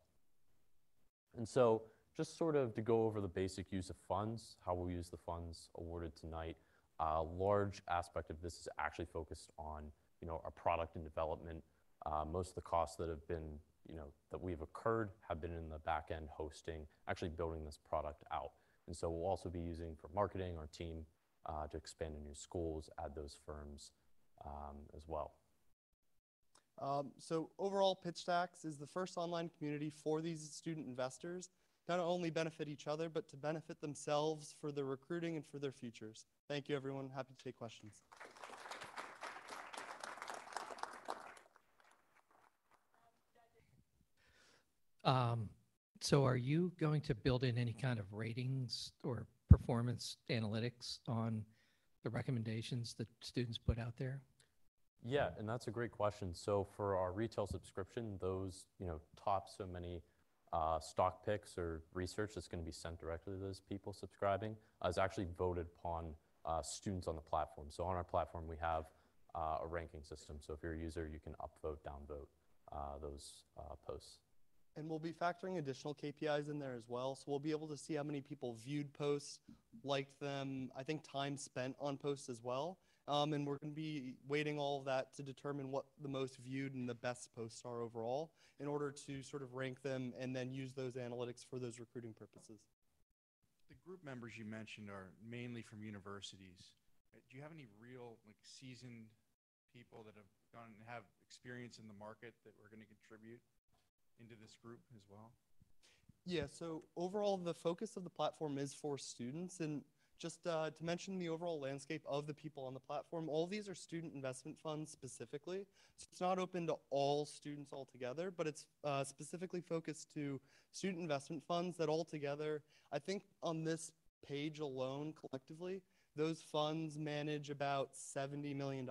S21: And so just sort of to go over the basic use of funds, how we'll use the funds awarded tonight. A large aspect of this is actually focused on, you know, our product and development. Uh, most of the costs that have been, you know, that we've occurred have been in the back end hosting, actually building this product out. And so we'll also be using for marketing our team uh, to expand to new schools, add those firms um, as well.
S20: Um, so overall, PitchStacks is the first online community for these student investors not only benefit each other, but to benefit themselves for their recruiting and for their futures. Thank you, everyone. Happy to take questions.
S3: Um, so are you going to build in any kind of ratings or performance analytics on the recommendations that students put out there?
S21: Yeah, and that's a great question. So for our retail subscription, those, you know, top so many uh, stock picks or research that's going to be sent directly to those people subscribing uh, is actually voted upon uh, students on the platform. So on our platform, we have uh, a ranking system. So if you're a user, you can upvote, downvote uh, those posts.
S20: And we'll be factoring additional KPIs in there as well. So we'll be able to see how many people viewed posts, liked them, I think time spent on posts as well. Um, and we're going to be weighting all of that to determine what the most viewed and the best posts are overall in order to sort of rank them and then use those analytics for those recruiting purposes.
S5: The group members you mentioned are mainly from universities. Uh, Do you have any real, like, seasoned people that have gone and have experience in the market that we're going to contribute into this group as well?
S20: Yeah, so overall, the focus of the platform is for students. And just uh, to mention the overall landscape of the people on the platform, all these are student investment funds specifically. So it's not open to all students altogether, but it's uh, specifically focused to student investment funds that altogether, I think on this page alone collectively, those funds manage about $70 million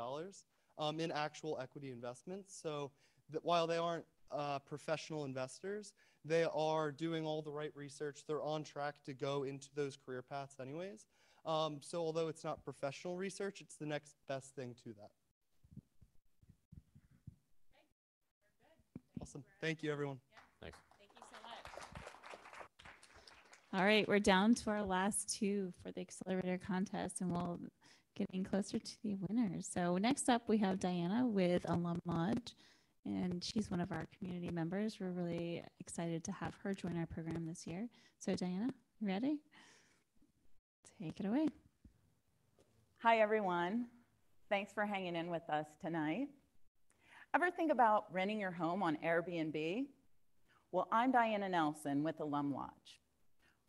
S20: um, in actual equity investments. So that while they aren't uh, professional investors, they are doing all the right research. They're on track to go into those career paths, anyways. Um, so, although it's not professional research, it's the next best thing to that. Awesome. Thank you, everyone.
S21: Thanks.
S2: Thank you so much. All right, we're down to our last two for the accelerator contest, and we'll getting closer to the winners. So next up, we have Diana with Alum Lodge, and she's one of our community members. We're really excited to have her join our program this year. So Diana, ready? Take it away.
S22: Hi, everyone. Thanks for hanging in with us tonight. Ever think about renting your home on Airbnb? Well, I'm Diana Nelson with Alum Lodge.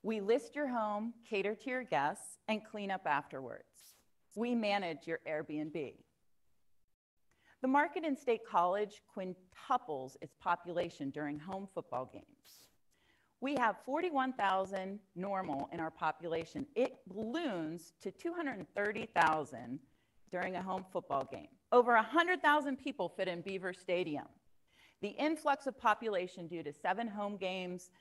S22: We list your home, cater to your guests, and clean up afterwards. We manage your Airbnb. The market in State College quintuples its population during home football games. We have 41,000 normal in our population. It balloons to 230,000 during a home football game. Over 100,000 people fit in Beaver Stadium. The influx of population due to seven home games,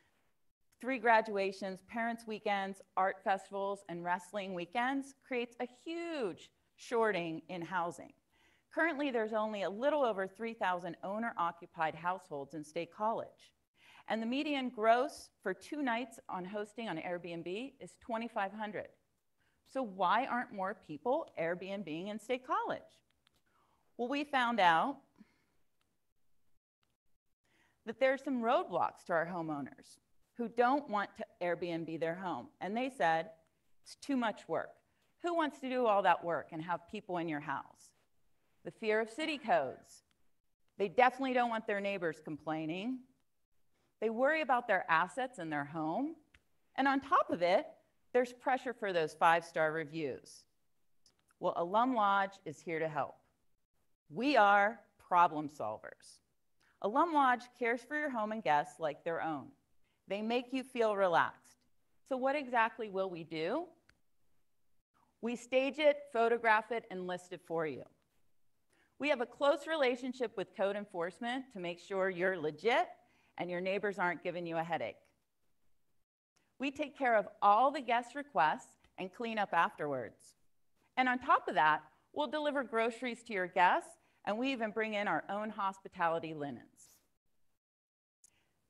S22: three graduations, parents' weekends, art festivals, and wrestling weekends creates a huge shorting in housing. Currently, there's only a little over 3,000 owner occupied households in State College. And the median gross for two nights on hosting on Airbnb is 2,500. So why aren't more people Airbnb in State College? Well, we found out that there are some roadblocks to our homeowners who don't want to Airbnb their home. And they said, it's too much work. Who wants to do all that work and have people in your house? The fear of city codes. They definitely don't want their neighbors complaining. They worry about their assets and their home. And on top of it, there's pressure for those five star reviews. Well, Alum Lodge is here to help. We are problem solvers. Alum Lodge cares for your home and guests like their own. They make you feel relaxed. So, what exactly will we do? We stage it, photograph it, and list it for you. We have a close relationship with code enforcement to make sure you're legit and your neighbors aren't giving you a headache. We take care of all the guest requests and clean up afterwards. And on top of that, we'll deliver groceries to your guests, and we even bring in our own hospitality linens.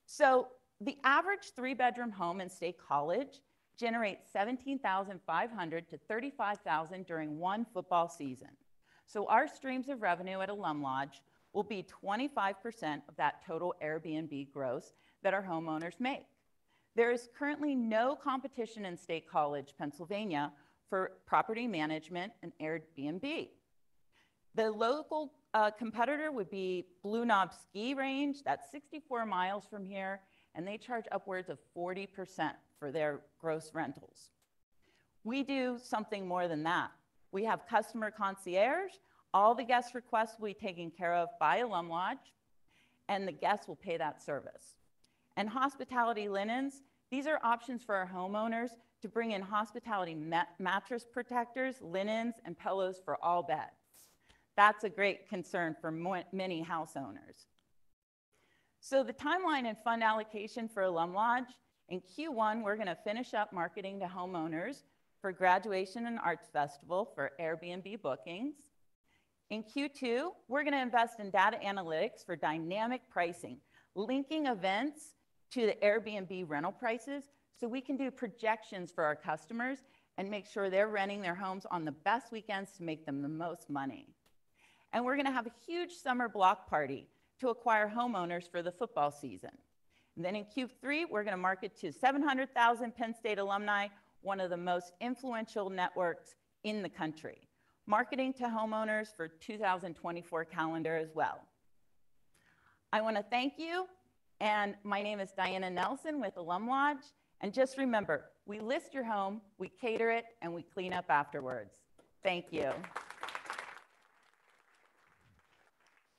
S22: So, the average three bedroom home in State College generates 17,500 to 35,000 during one football season. So our streams of revenue at Alum Lodge will be 25% of that total Airbnb gross that our homeowners make. There is currently no competition in State College, Pennsylvania for property management and Airbnb. The local uh, competitor would be Blue Knob Ski Range, that's 64 miles from here, and they charge upwards of 40% for their gross rentals. We do something more than that. We have customer concierge. All the guest requests will be taken care of by Alum Lodge, and the guests will pay that service. And hospitality linens, these are options for our homeowners to bring in hospitality mat mattress protectors, linens, and pillows for all beds. That's a great concern for many house owners. So the timeline and fund allocation for Alum Lodge, in Q1, we're gonna finish up marketing to homeowners for graduation and arts festival for Airbnb bookings. In Q2, we're gonna invest in data analytics for dynamic pricing, linking events to the Airbnb rental prices so we can do projections for our customers and make sure they're renting their homes on the best weekends to make them the most money. And we're gonna have a huge summer block party to acquire homeowners for the football season. And then in Q3, we're going to market to 700,000 Penn State alumni, one of the most influential networks in the country. Marketing to homeowners for 2024 calendar as well. I want to thank you, and my name is Diana Nelson with Alum Lodge. And just remember, we list your home, we cater it, and we clean up afterwards. Thank you.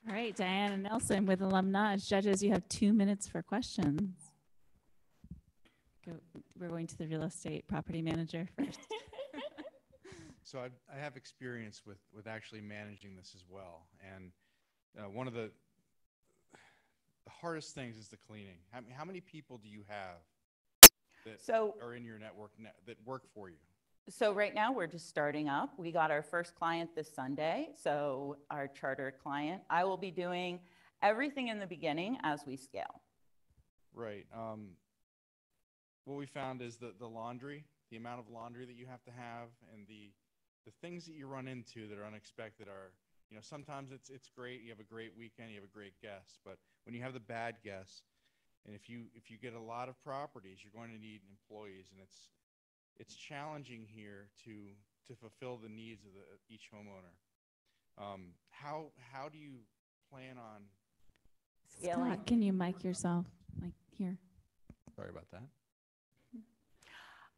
S2: All right, Diana Nelson with Alumni. Judges, you have two minutes for questions. Go, we're going to the real estate property manager first.
S5: so I, I, have experience with, with actually managing this as well. And uh, one of the, the hardest things is the cleaning. How, how many people do you have that
S22: so,
S5: are in your network that work for you?
S22: So right now we're just starting up. We got our first client this Sunday, so our charter client. I will be doing everything in the beginning as we scale.
S5: Right. Um, what we found is that the laundry, the amount of laundry that you have to have, and the the things that you run into that are unexpected are, you know, sometimes it's it's great. You have a great weekend, you have a great guest, but when you have the bad guests, and if you if you get a lot of properties, you're going to need employees, and it's it's challenging here to to fulfill the needs of the, each homeowner. Um, how how do you plan on
S22: scaling?
S2: Scott, can you mic yourself like here?
S5: Sorry about that.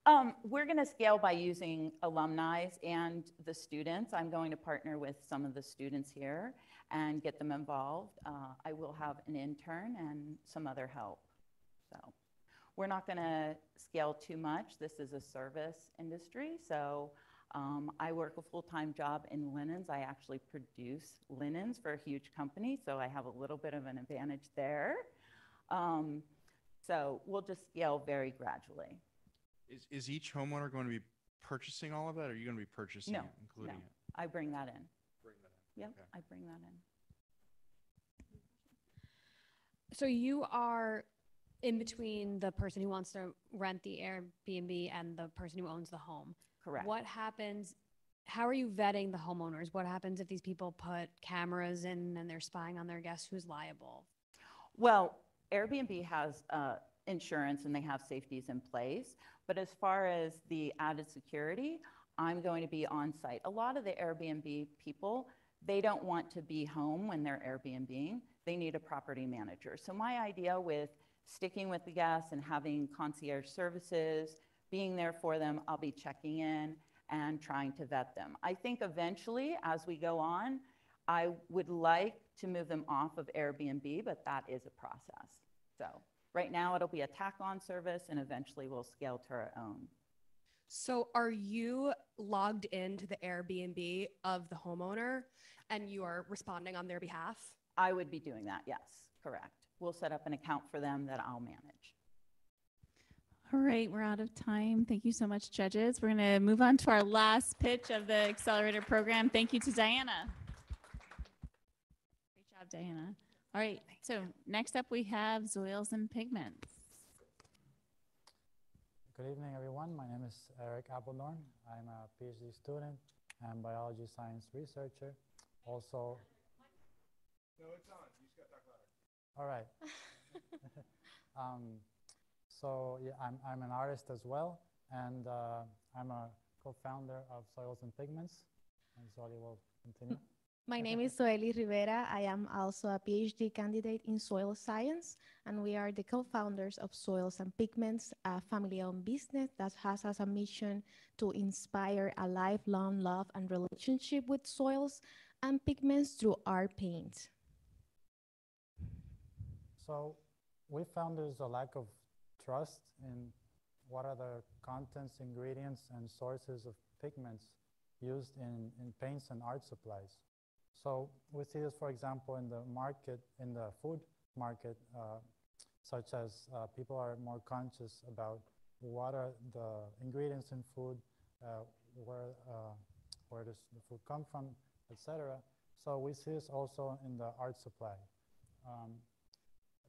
S22: Um, we're going to scale by using alumni and the students. I'm going to partner with some of the students here and get them involved. Uh, I will have an intern and some other help. So. We're not going to scale too much. This is a service industry, so um, I work a full-time job in linens. I actually produce linens for a huge company, so I have a little bit of an advantage there. Um, so we'll just scale very gradually.
S5: Is, is each homeowner going to be purchasing all of that, or are you going to be purchasing
S22: no,
S5: it, including
S22: no.
S5: it?
S22: I bring that in.
S5: Bring that in.
S22: Yep,
S5: okay.
S22: I bring that in.
S11: So you are in between the person who wants to rent the Airbnb and the person who owns the home.
S22: Correct.
S11: What happens? How are you vetting the homeowners? What happens if these people put cameras in and they're spying on their guests? Who's liable?
S22: Well, Airbnb has uh, insurance and they have safeties in place. But as far as the added security, I'm going to be on site. A lot of the Airbnb people, they don't want to be home when they're Airbnb. They need a property manager. So my idea with sticking with the guests and having concierge services, being there for them, I'll be checking in and trying to vet them. I think eventually, as we go on, I would like to move them off of Airbnb, but that is a process. So right now it'll be a tack on service and eventually we'll scale to our own.
S4: So are you logged into the Airbnb of the homeowner and you are responding on their behalf?
S22: I would be doing that, yes, correct. We'll set up an account for them that I'll manage.
S2: All right, we're out of time. Thank you so much, judges. We're going to move on to our last pitch of the accelerator program. Thank you to Diana. Great job, Diana. All right, so next up we have soils and pigments.
S23: Good evening, everyone. My name is Eric Appledorn. I'm a PhD student and biology science researcher. Also,
S10: No, it's on. You just got to talk louder.
S23: all right. um, so yeah, I'm, I'm an artist as well, and uh, I'm a co-founder of Soils and Pigments. And Zoli will continue.
S24: My name is Soeli Rivera. I am also a PhD candidate in soil science, and we are the co-founders of Soils and Pigments, a family-owned business that has as a mission to inspire a lifelong love and relationship with soils and pigments through art paint.
S23: So we found there's a lack of trust in what are the contents, ingredients, and sources of pigments used in, in paints and art supplies. So we see this, for example, in the market, in the food market, uh, such as uh, people are more conscious about what are the ingredients in food, uh, where, uh, where does the food come from, etc. So we see this also in the art supply. Um,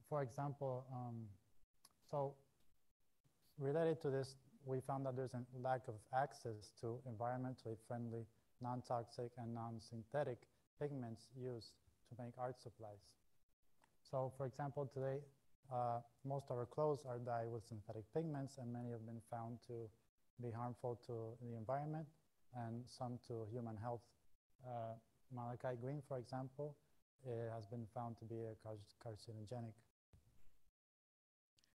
S23: for example, um, so related to this, we found that there's a lack of access to environmentally friendly, non-toxic, and non-synthetic pigments used to make art supplies. So for example, today, uh, most of our clothes are dyed with synthetic pigments, and many have been found to be harmful to the environment and some to human health. Uh, malachite green, for example, it has been found to be carcinogenic.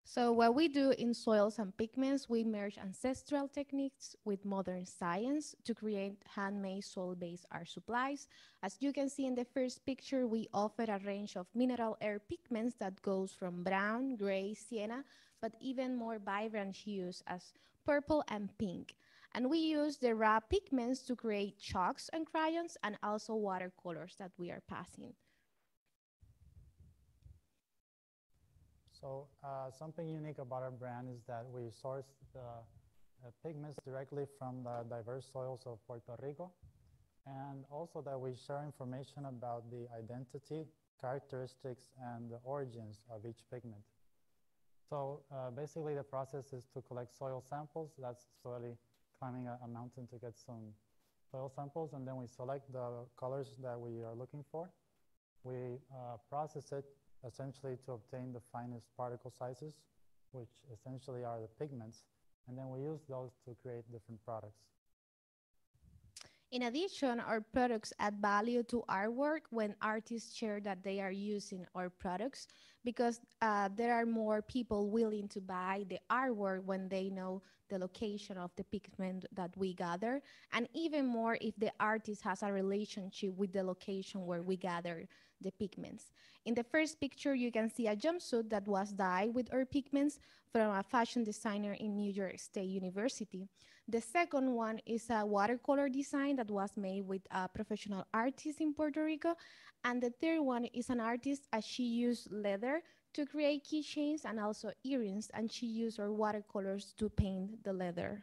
S24: So what we do in soils and pigments, we merge ancestral techniques with modern science to create handmade soil-based art supplies. As you can see in the first picture, we offer a range of mineral air pigments that goes from brown, gray, sienna, but even more vibrant hues as purple and pink. And we use the raw pigments to create chalks and crayons and also watercolors that we are passing.
S23: So uh, something unique about our brand is that we source the uh, pigments directly from the diverse soils of Puerto Rico, and also that we share information about the identity, characteristics, and the origins of each pigment. So uh, basically the process is to collect soil samples. That's slowly climbing a, a mountain to get some soil samples, and then we select the colors that we are looking for. We uh, process it essentially to obtain the finest particle sizes, which essentially are the pigments, and then we use those to create different products.
S24: In addition, our products add value to our work when artists share that they are using our products because uh, there are more people willing to buy the artwork when they know the location of the pigment that we gather, and even more if the artist has a relationship with the location where we gather the pigments. In the first picture, you can see a jumpsuit that was dyed with our pigments from a fashion designer in New York State University. The second one is a watercolor design that was made with a professional artist in Puerto Rico. And the third one is an artist as she used leather to create keychains and also earrings, and she used her watercolors to paint the leather.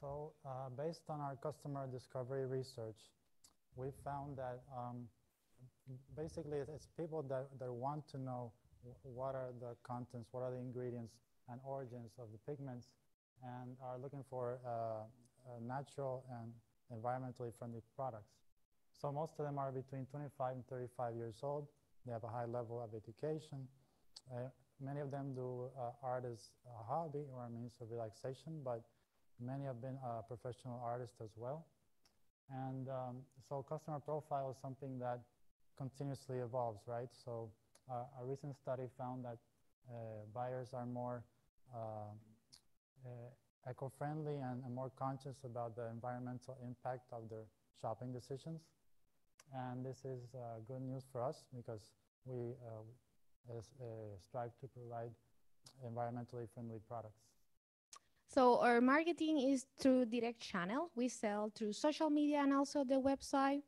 S23: So uh, based on our customer discovery research, we found that um, basically it's people that, that want to know what are the contents, what are the ingredients and origins of the pigments, and are looking for uh, uh, natural and environmentally friendly products. So most of them are between 25 and 35 years old. They have a high level of education. Uh, many of them do uh, art as a hobby or a means of relaxation, but many have been uh, professional artists as well. And um, so customer profile is something that continuously evolves, right? So uh, a recent study found that uh, buyers are more uh, uh, eco-friendly and, and more conscious about the environmental impact of their shopping decisions. And this is uh, good news for us because we strive to provide environmentally friendly products.
S24: So our marketing is through direct channel. We sell through social media and also the website.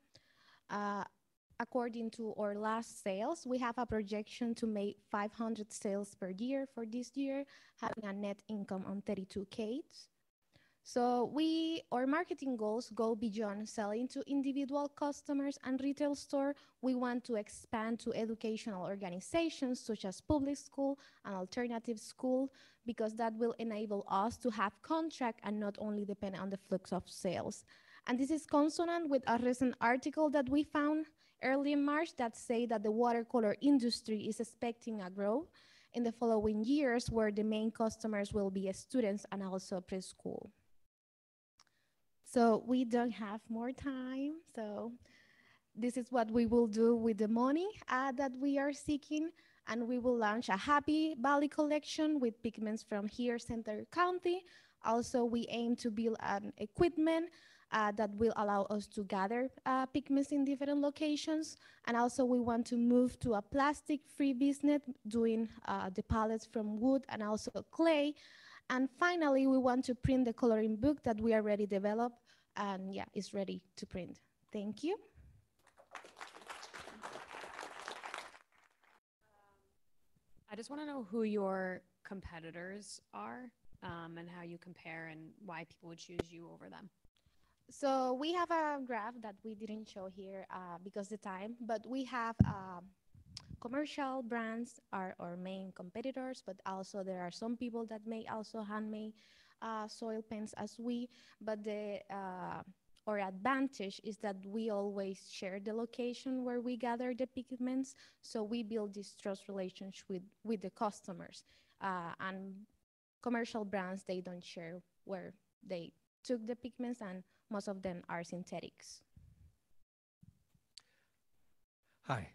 S24: Uh, according to our last sales, we have a projection to make 500 sales per year for this year, having a net income on 32k. So we our marketing goals go beyond selling to individual customers and retail store. We want to expand to educational organizations such as public school and alternative school because that will enable us to have contract and not only depend on the flux of sales. And this is consonant with a recent article that we found early in March that say that the watercolor industry is expecting a growth in the following years where the main customers will be students and also preschool. So we don't have more time. So this is what we will do with the money uh, that we are seeking. And we will launch a Happy Valley collection with pigments from here, Centre County. Also, we aim to build an equipment uh, that will allow us to gather uh, pigments in different locations. And also we want to move to a plastic-free business doing uh, the pallets from wood and also clay. And finally, we want to print the coloring book that we already developed and yeah, it's ready to print. Thank you.
S11: I just want to know who your competitors are um, and how you compare and why people would choose you over them.
S24: So we have a graph that we didn't show here uh, because the time, but we have uh, commercial brands are our main competitors, but also there are some people that may also handmade uh, soil paints as we, but the uh, our advantage is that we always share the location where we gather the pigments, so we build this trust relationship with, with the customers. Uh, and commercial brands, they don't share where they took the pigments, and most of them are synthetics.
S3: Hi,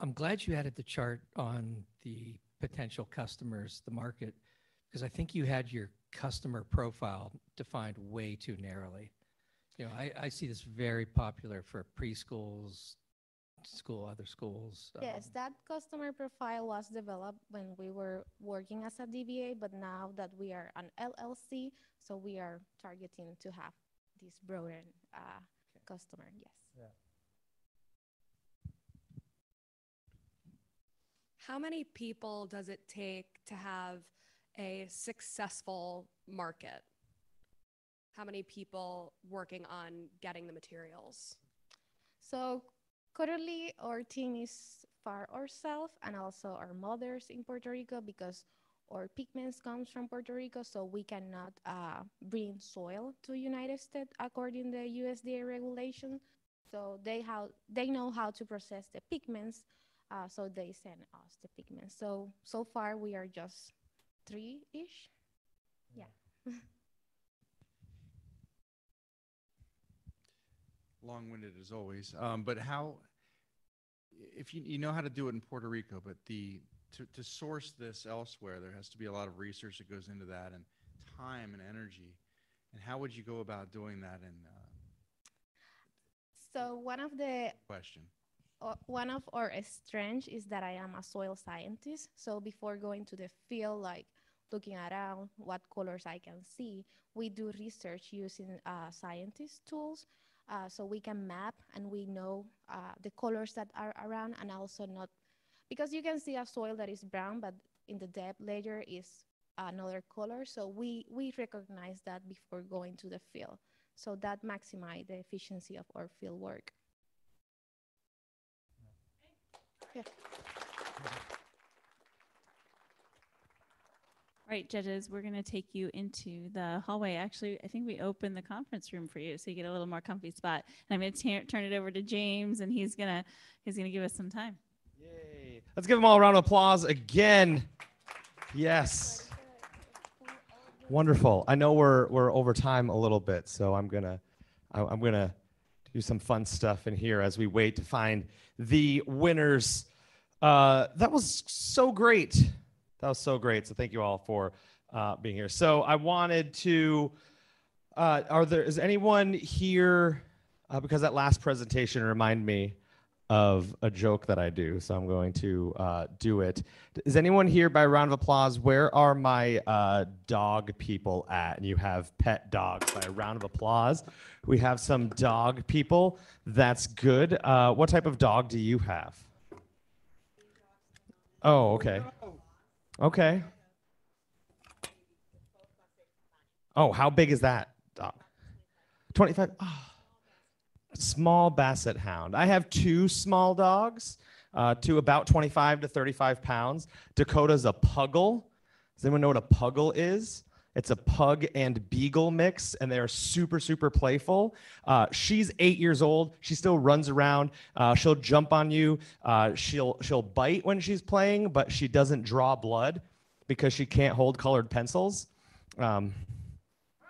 S3: I'm glad you added the chart on the potential customers, the market, because I think you had your customer profile defined way too narrowly. You know, I, I see this very popular for preschools, school, other schools. um,
S24: Yes, that customer profile was developed when we were working as a DBA, but now that we are an LLC, so we are targeting to have this broader uh, customer. Yes.
S23: Yeah.
S4: How many people does it take to have a successful market? How many people working on getting the materials?
S24: So currently our team is for ourselves and also our mothers in Puerto Rico because our pigments comes from Puerto Rico, so we cannot uh, bring soil to United States according to USDA regulation. So they how they know how to process the pigments, uh, so they send us the pigments. So so far we are just three ish. Yeah.
S5: long-winded as always. Um, but how, if you, you know how to do it in Puerto Rico, but the to, to source this elsewhere, there has to be a lot of research that goes into that and time and energy. And how would you go about doing that? In uh,
S24: So one of the
S5: question.
S24: One of our strengths is that I am a soil scientist. So before going to the field, like looking around what colors I can see, we do research using uh, scientist tools. Uh, so we can map and we know uh, the colors that are around and also not because you can see a soil that is brown, but in the depth layer is another color. So we, we recognize that before going to the field. So that maximize the efficiency of our field work.
S2: All right, judges, we're going to take you into the hallway. Actually, I think we opened the conference room for you so you get a little more comfy spot. And I'm going to turn it over to James and he's going to he's going to give us some time. Yay!
S16: Let's give them all a round of applause again. Yes. Wonderful. I know we're we're over time a little bit, so I'm gonna I- I'm gonna do some fun stuff in here as we wait to find the winners. Uh, that was so great. That was so great. So thank you all for uh, being here. So I wanted to. Uh, are there is anyone here? Uh, because that last presentation reminded me of a joke that I do, so I'm going to uh, do it. Is anyone here by round of applause? Where are my uh, dog people at? And you have pet dogs by a round of applause. We have some dog people. That's good. Uh, what type of dog do you have? Oh, okay. Okay. Oh, how big is that dog? 25. Oh, small basset hound. I have two small dogs, uh, to about 25 to 35 pounds. Dakota's a puggle. Does anyone know what a puggle is? It's a pug and beagle mix, and they're super, super playful. Uh, she's eight years old. She still runs around. Uh, she'll jump on you. Uh, she'll she'll bite when she's playing, but she doesn't draw blood because she can't hold colored pencils. Um,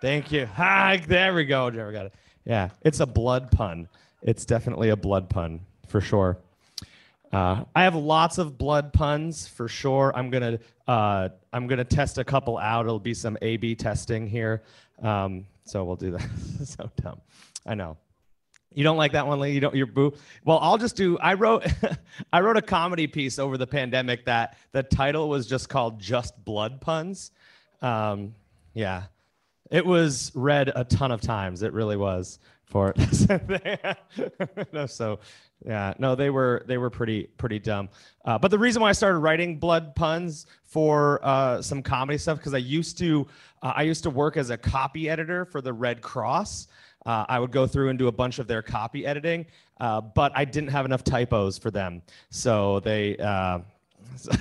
S16: Thank you. Hi, there we go. Trevor got it. Yeah, it's a blood pun. It's definitely a blood pun for sure. Uh, I have lots of blood puns for sure. I'm gonna uh, I'm gonna test a couple out. It'll be some A/B testing here. Um, so we'll do that. so dumb. I know. You don't like that one, Lee? You don't. You're boo. Well, I'll just do. I wrote. I wrote a comedy piece over the pandemic that the title was just called "Just Blood Puns." Um, yeah. It was read a ton of times. It really was for so yeah, no, they were they were pretty pretty dumb. Uh, but the reason why I started writing blood puns for uh, some comedy stuff because I used to uh, I used to work as a copy editor for the Red Cross. Uh, I would go through and do a bunch of their copy editing, uh, but I didn't have enough typos for them, so they. Uh,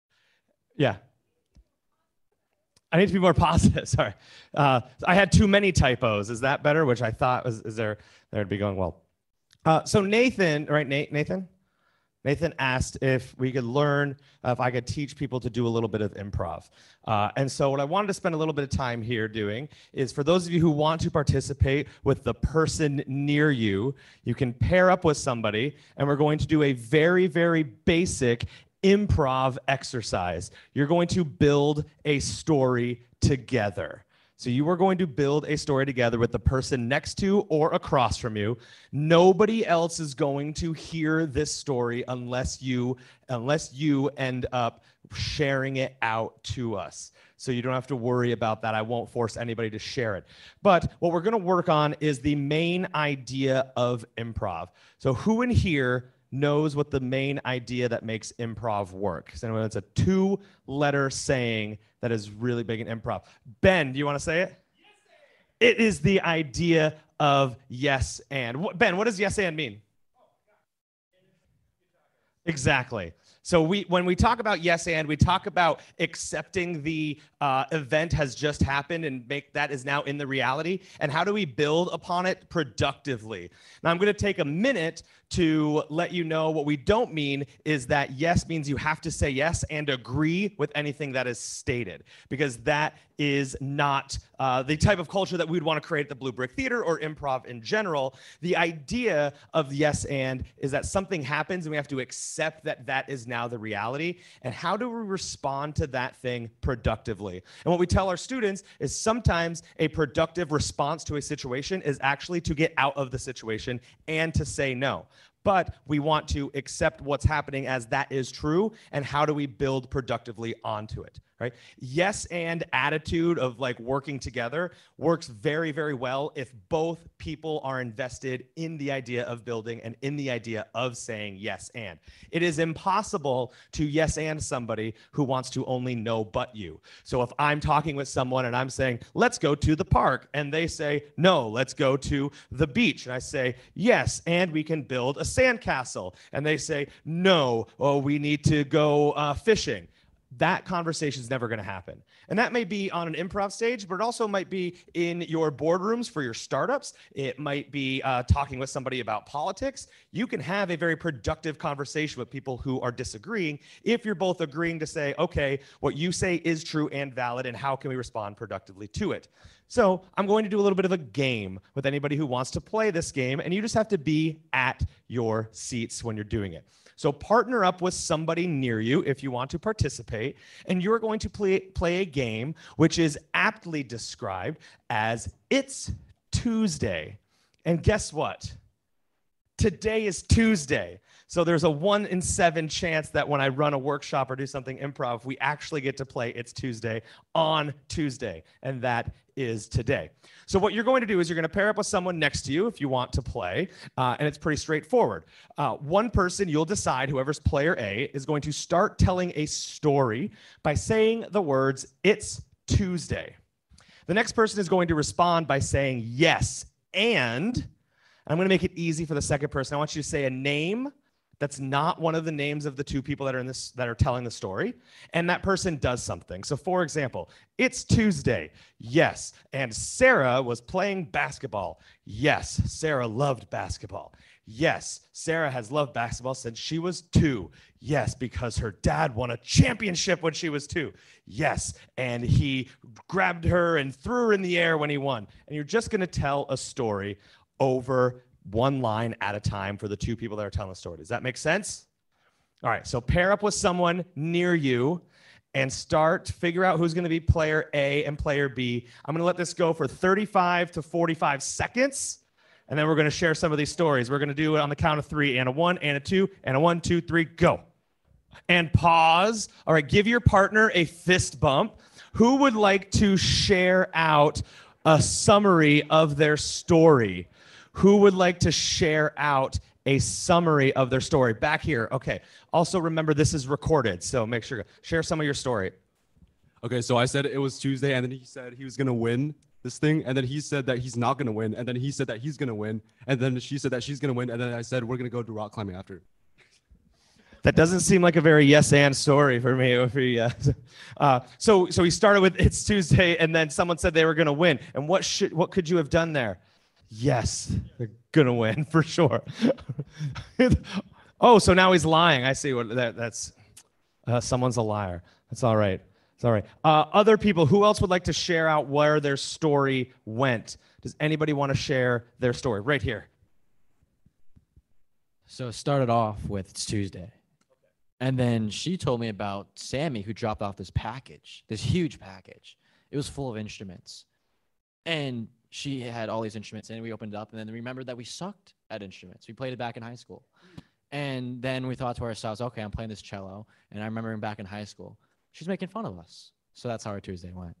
S16: yeah, I need to be more positive. Sorry. Uh, I had too many typos. Is that better? Which I thought was, is there, there'd be going well. Uh, so Nathan, right, Nate, Nathan? Nathan asked if we could learn, uh, if I could teach people to do a little bit of improv. Uh, and so, what I wanted to spend a little bit of time here doing is for those of you who want to participate with the person near you, you can pair up with somebody, and we're going to do a very, very basic improv exercise. You're going to build a story together. So you are going to build a story together with the person next to or across from you. Nobody else is going to hear this story unless you unless you end up sharing it out to us. So you don't have to worry about that. I won't force anybody to share it. But what we're going to work on is the main idea of improv. So who in here knows what the main idea that makes improv work. So anyway, it's a two letter saying that is really big in improv. Ben, do you want to say it? Yes, It is the idea of yes and. Ben, what does yes and mean? Exactly. So we, when we talk about yes and, we talk about accepting the uh, event has just happened and make that is now in the reality. And how do we build upon it productively? Now I'm going to take a minute to let you know what we don't mean is that yes means you have to say yes and agree with anything that is stated because that is not uh, the type of culture that we would want to create at the Blue Brick Theater or improv in general. The idea of yes and is that something happens and we have to accept that that is now the reality. And how do we respond to that thing productively? And what we tell our students is sometimes a productive response to a situation is actually to get out of the situation and to say no but we want to accept what's happening as that is true and how do we build productively onto it right? Yes and attitude of like working together works very very well if both people are invested in the idea of building and in the idea of saying yes and. It is impossible to yes and somebody who wants to only know but you. So if i'm talking with someone and i'm saying let's go to the park and they say no let's go to the beach and i say yes and we can build a sandcastle and they say no oh we need to go uh, fishing that conversation is never going to happen. And that may be on an improv stage, but it also might be in your boardrooms for your startups. It might be uh, talking with somebody about politics. You can have a very productive conversation with people who are disagreeing if you're both agreeing to say, okay, what you say is true and valid, and how can we respond productively to it? So I'm going to do a little bit of a game with anybody who wants to play this game, and you just have to be at your seats when you're doing it. So partner up with somebody near you if you want to participate, and you're going to play, play a game which is aptly described as It's Tuesday. And guess what? Today is Tuesday. So there's a one in seven chance that when I run a workshop or do something improv, we actually get to play It's Tuesday on Tuesday. And that is today. So what you're going to do is you're going to pair up with someone next to you if you want to play, uh, and it's pretty straightforward. Uh, one person you'll decide, whoever's player A, is going to start telling a story by saying the words "It's Tuesday." The next person is going to respond by saying yes, and I'm going to make it easy for the second person. I want you to say a name that's not one of the names of the two people that are in this that are telling the story and that person does something. So for example it's tuesday. Yes. And sarah was playing basketball. Yes. Sarah loved basketball. Yes. Sarah has loved basketball since she was two. Yes because her dad won a championship when she was two. Yes. And he grabbed her and threw her in the air when he won. And you're just going to tell a story over one line at a time for the two people that are telling the story. Does that make sense? All right, so pair up with someone near you and start figure out who's going to be player A and player B. I'm going to let this go for 35 to 45 seconds. And then we're going to share some of these stories. We're going to do it on the count of three and a one and a two and a one, two, three, go. And pause. All right, give your partner a fist bump. Who would like to share out a summary of their story? Who would like to share out a summary of their story? Back here. Okay. Also, remember this is recorded, so make sure share some of your story.
S19: Okay, so I said it was Tuesday, and then he said he was gonna win this thing, and then he said that he's not gonna win, and then he said that he's gonna win, and then she said that she's gonna win, and then I said we're gonna go do rock climbing after.
S16: That doesn't seem like a very yes and story for me. If we, uh, so so we started with it's Tuesday, and then someone said they were going to win. And what should what could you have done there? Yes, they're gonna win for sure. oh, so now he's lying. I see what that, that's. Uh, someone's a liar. That's all right. It's all right. Uh, other people, who else would like to share out where their story went? Does anybody want to share their story? Right here.
S25: So it started off with it's Tuesday. And then she told me about Sammy who dropped off this package, this huge package. It was full of instruments. And she had all these instruments and we opened up and then remembered that we sucked at instruments. We played it back in high school. And then we thought to ourselves, okay, I'm playing this cello. And I remember back in high school, she's making fun of us. So that's how our Tuesday went.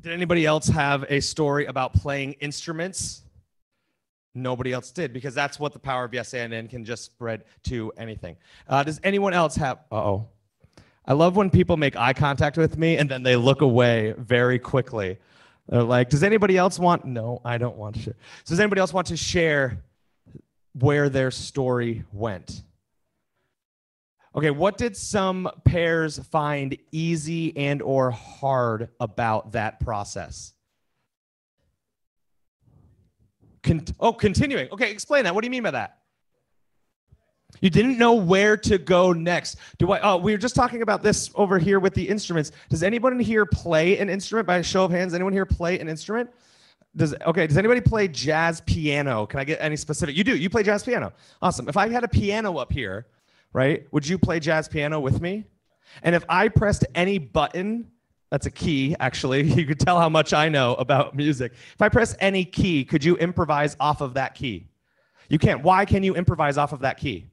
S16: Did anybody else have a story about playing instruments? Nobody else did because that's what the power of yes and and can just spread to anything. Uh, does anyone else have? Oh. I love when people make eye contact with me and then they look away very quickly. They're like, does anybody else want? No, I don't want to share. So does anybody else want to share where their story went? Okay, what did some pairs find easy and or hard about that process? Con- oh, continuing. Okay, explain that. What do you mean by that? You didn't know where to go next. Do I? Oh, we were just talking about this over here with the instruments. Does anyone here play an instrument? By a show of hands, anyone here play an instrument? Does okay? Does anybody play jazz piano? Can I get any specific? You do. You play jazz piano. Awesome. If I had a piano up here, right? Would you play jazz piano with me? And if I pressed any button, that's a key, actually. You could tell how much I know about music. If I press any key, could you improvise off of that key? You can't. Why can you improvise off of that key?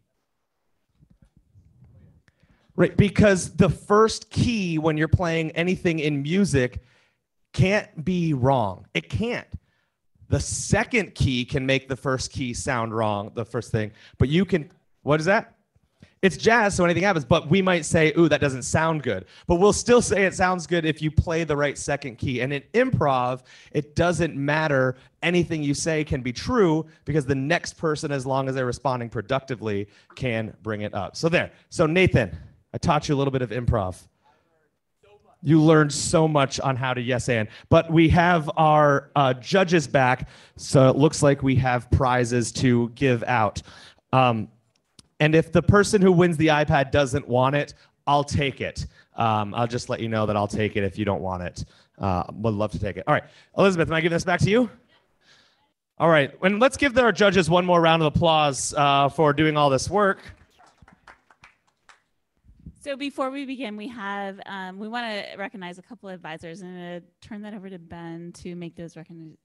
S16: Right, because the first key when you're playing anything in music can't be wrong. It can't. The second key can make the first key sound wrong, the first thing. But you can, what is that? It's jazz, so anything happens, but we might say, ooh, that doesn't sound good. But we'll still say it sounds good if you play the right second key. And in improv, it doesn't matter. Anything you say can be true because the next person, as long as they're responding productively, can bring it up. So there. So, Nathan, I taught you a little bit of improv. You learned so much on how to yes and. But we have our uh, judges back, so it looks like we have prizes to give out. Um, and if the person who wins the iPad doesn't want it, I'll take it. Um, I'll just let you know that I'll take it if you don't want it. Uh, would love to take it. All right, Elizabeth, am I giving this back to you? All right, and let's give our judges one more round of applause uh, for doing all this work.
S2: So before we begin, we have um, we want to recognize a couple of advisors and uh, turn that over to Ben to make those recognitions.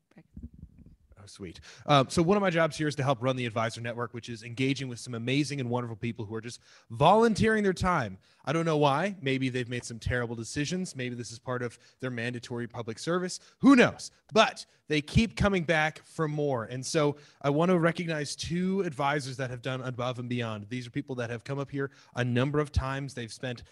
S26: Oh, sweet. Uh, so one of my jobs here is to help run the advisor network, which is engaging with some amazing and wonderful people who are just volunteering their time. I don't know why. Maybe they've made some terrible decisions. Maybe this is part of their mandatory public service. Who knows? But they keep coming back for more. And so I want to recognize two advisors that have done above and beyond. These are people that have come up here a number of times. They've spent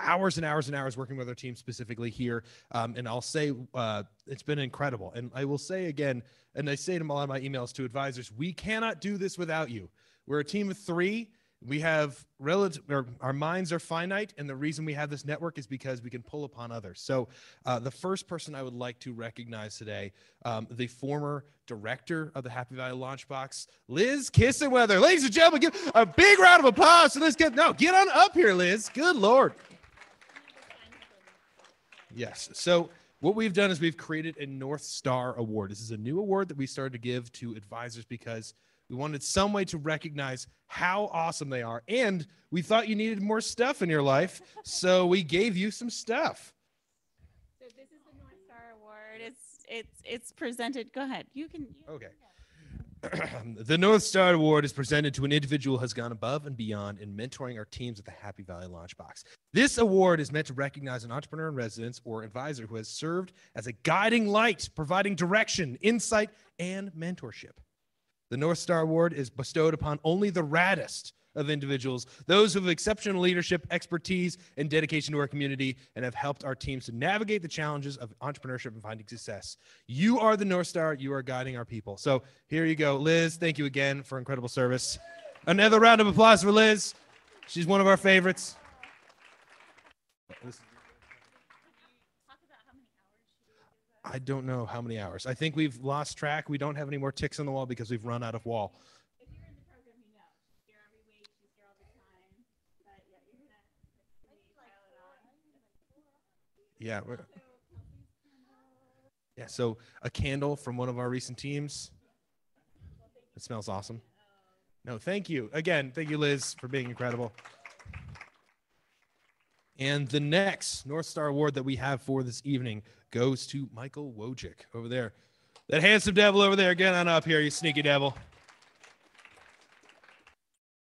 S26: hours and hours and hours working with our team specifically here. Um, and I'll say uh, it's been incredible. And I will say again, and I say to a lot of my emails to advisors, we cannot do this without you. We're a team of three. We have relative, our, our minds are finite, and the reason we have this network is because we can pull upon others. So, uh, the first person I would like to recognize today, um, the former director of the Happy Valley LaunchBox, Liz Kisenwether. Ladies and gentlemen, give a big round of applause to Liz. Get no, get on up here, Liz. Good lord. Yes. So what we've done is we've created a North Star Award. This is a new award that we started to give to advisors because we wanted some way to recognize how awesome they are. And we thought you needed more stuff in your life. So we gave you some stuff.
S2: So this is the North Star Award. It's it's it's presented. Go ahead. You can. You
S26: Okay. The North Star Award is presented to an individual who has gone above and beyond in mentoring our teams at the Happy Valley LaunchBox. This award is meant to recognize an entrepreneur in residence or advisor who has served as a guiding light, providing direction, insight, and mentorship. The North Star Award is bestowed upon only the raddest of individuals, those who have exceptional leadership, expertise, and dedication to our community and have helped our teams to navigate the challenges of entrepreneurship and finding success. You are the North Star. You are guiding our people. So here you go. Liz, thank you again for incredible service. Another round of applause for Liz. She's one of our favorites. I don't know how many hours. I think we've lost track. We don't have any more ticks on the wall because we've run out of wall. Yeah. Yeah. So a candle from one of our recent teams. It smells awesome. No, thank you again. Thank you, Liz, for being incredible. And the next North Star Award that we have for this evening goes to Michael Wojcik over there. That handsome devil over there. Get on up here, you sneaky devil.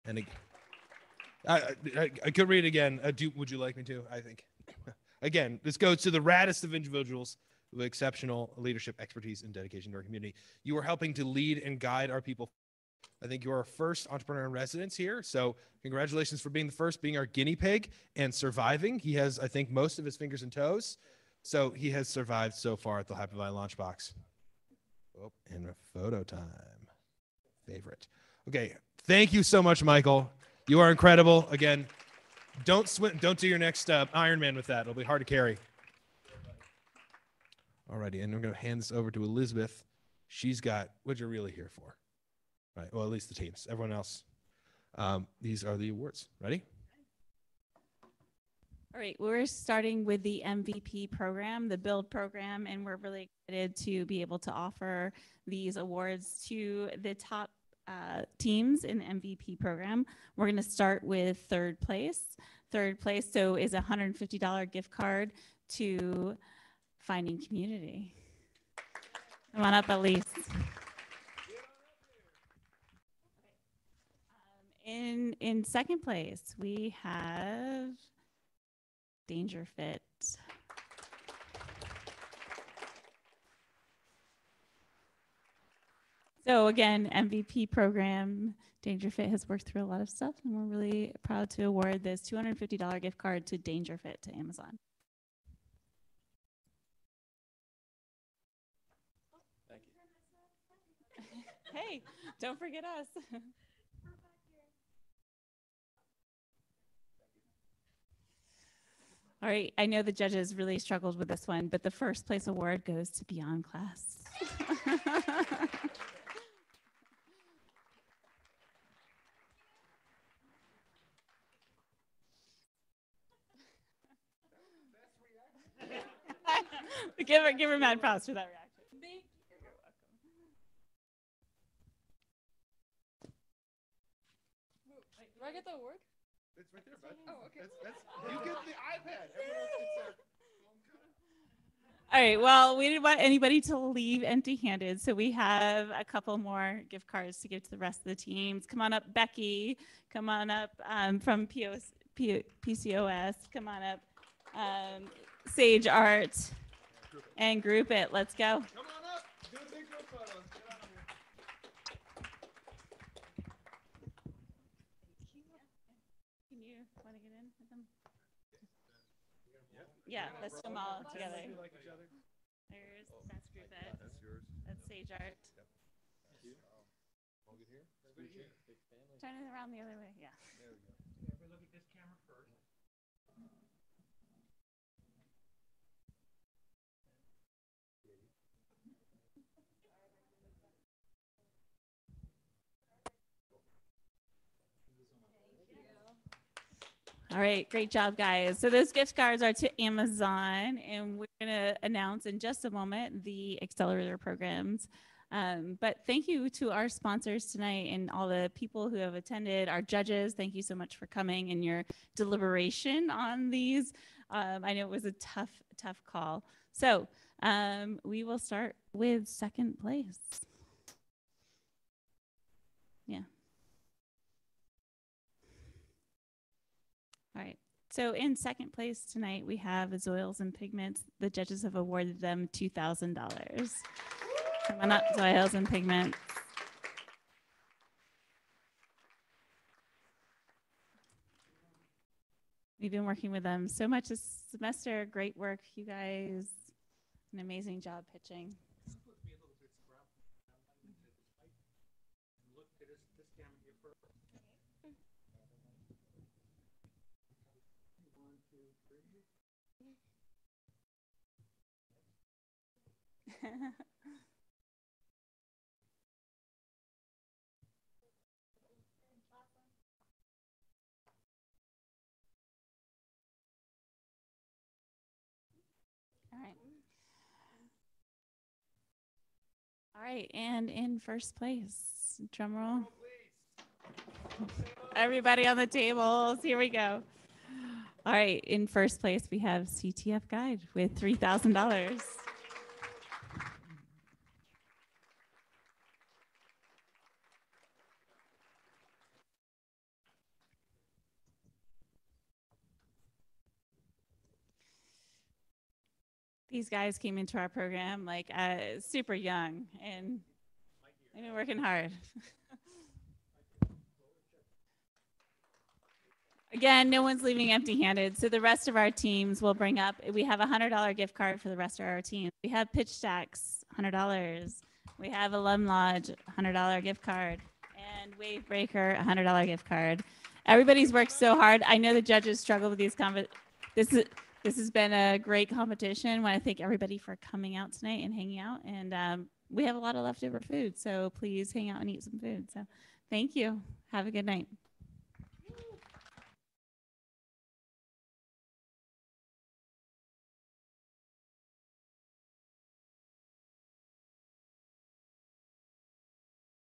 S26: And ag- I, I, I could read again. Uh, do, would you like me to? I think. Again, this goes to the raddest of individuals with exceptional leadership, expertise, and dedication to our community. You are helping to lead and guide our people. I think you're our first entrepreneur in residence here. So, congratulations for being the first, being our guinea pig and surviving. He has, I think, most of his fingers and toes. So, he has survived so far at the Happy Valley LaunchBox. Oh, and photo time. Favorite. Okay. Thank you so much, Michael. You are incredible. Again, don't swim. Don't do your next uh, Ironman with that. It'll be hard to carry. Alrighty, and I'm going to hand this over to Elizabeth. She's got what you're really here for, right? Well, at least the teams. Everyone else. Um, these are the awards. Ready?
S2: All right, we're starting with the MVP program, the Build program, and we're really excited to be able to offer these awards to the top uh, teams in the MVP program. We're going to start with third place. Third place, so is a $150 gift card to Finding Community. Come on up, Elise. In in second place, we have Danger Fit. So again, MVP program, DangerFit has worked through a lot of stuff, and we're really proud to award this $250 gift card to DangerFit to Amazon.
S21: Thank you.
S2: hey, don't forget us. All right, I know the judges really struggled with this one, but the first place award goes to Beyond Class. give her, give her mad props for that reaction.
S27: you're welcome Do I get the award?
S26: It's right there, bud.
S27: Oh, okay.
S26: you get the iPad. Everyone else gets their
S2: All right. Well, we didn't want anybody to leave empty-handed, so we have a couple more gift cards to give to the rest of the teams. Come on up, Becky. Come on up um, from POS, P- PCOS. Come on up, um, Sage Art, and Group It. Let's go.
S26: Come on up. Do a big group photo. Get out of here.
S2: Can you want to get in with them? Yeah, let's do them all together.
S26: Do you like each other?
S2: There's that's Group It.
S26: That's yours.
S2: That's Sage Art.
S26: Hold it here.
S2: Turn it around the other way. Yeah.
S26: There we go.
S3: look at this camera first.
S2: All right, great job, guys. So those gift cards are to Amazon, and we're going to announce in just a moment the accelerator programs. Um, but thank you to our sponsors tonight and all the people who have attended, our judges. Thank you so much for coming and your deliberation on these. Um, I know it was a tough, tough call. So um, we will start with second place. Yeah. All right. So in second place tonight, we have Soils and Pigments. The judges have awarded them $2,000. Come on up, Soils and Pigments. We've been working with them so much this semester. Great work, you guys. An amazing job pitching. All right. All right, and in first place, drum roll. Everybody on the tables, here we go. All right, in first place, we have CTF Guide with $3,000. These guys came into our program like uh, super young and they've been working hard. Again, no one's leaving empty handed. So the rest of our teams will bring up, we have a $100 gift card for the rest of our team. We have Pitch Stacks, $100. We have Alum Lodge, $100 gift card. And Wave Breaker, $100 gift card. Everybody's worked so hard. I know the judges struggle with these This is, this has been a great competition. I want to thank everybody for coming out tonight and hanging out. And um, we have a lot of leftover food, so please hang out and eat some food. So thank you. Have a good night.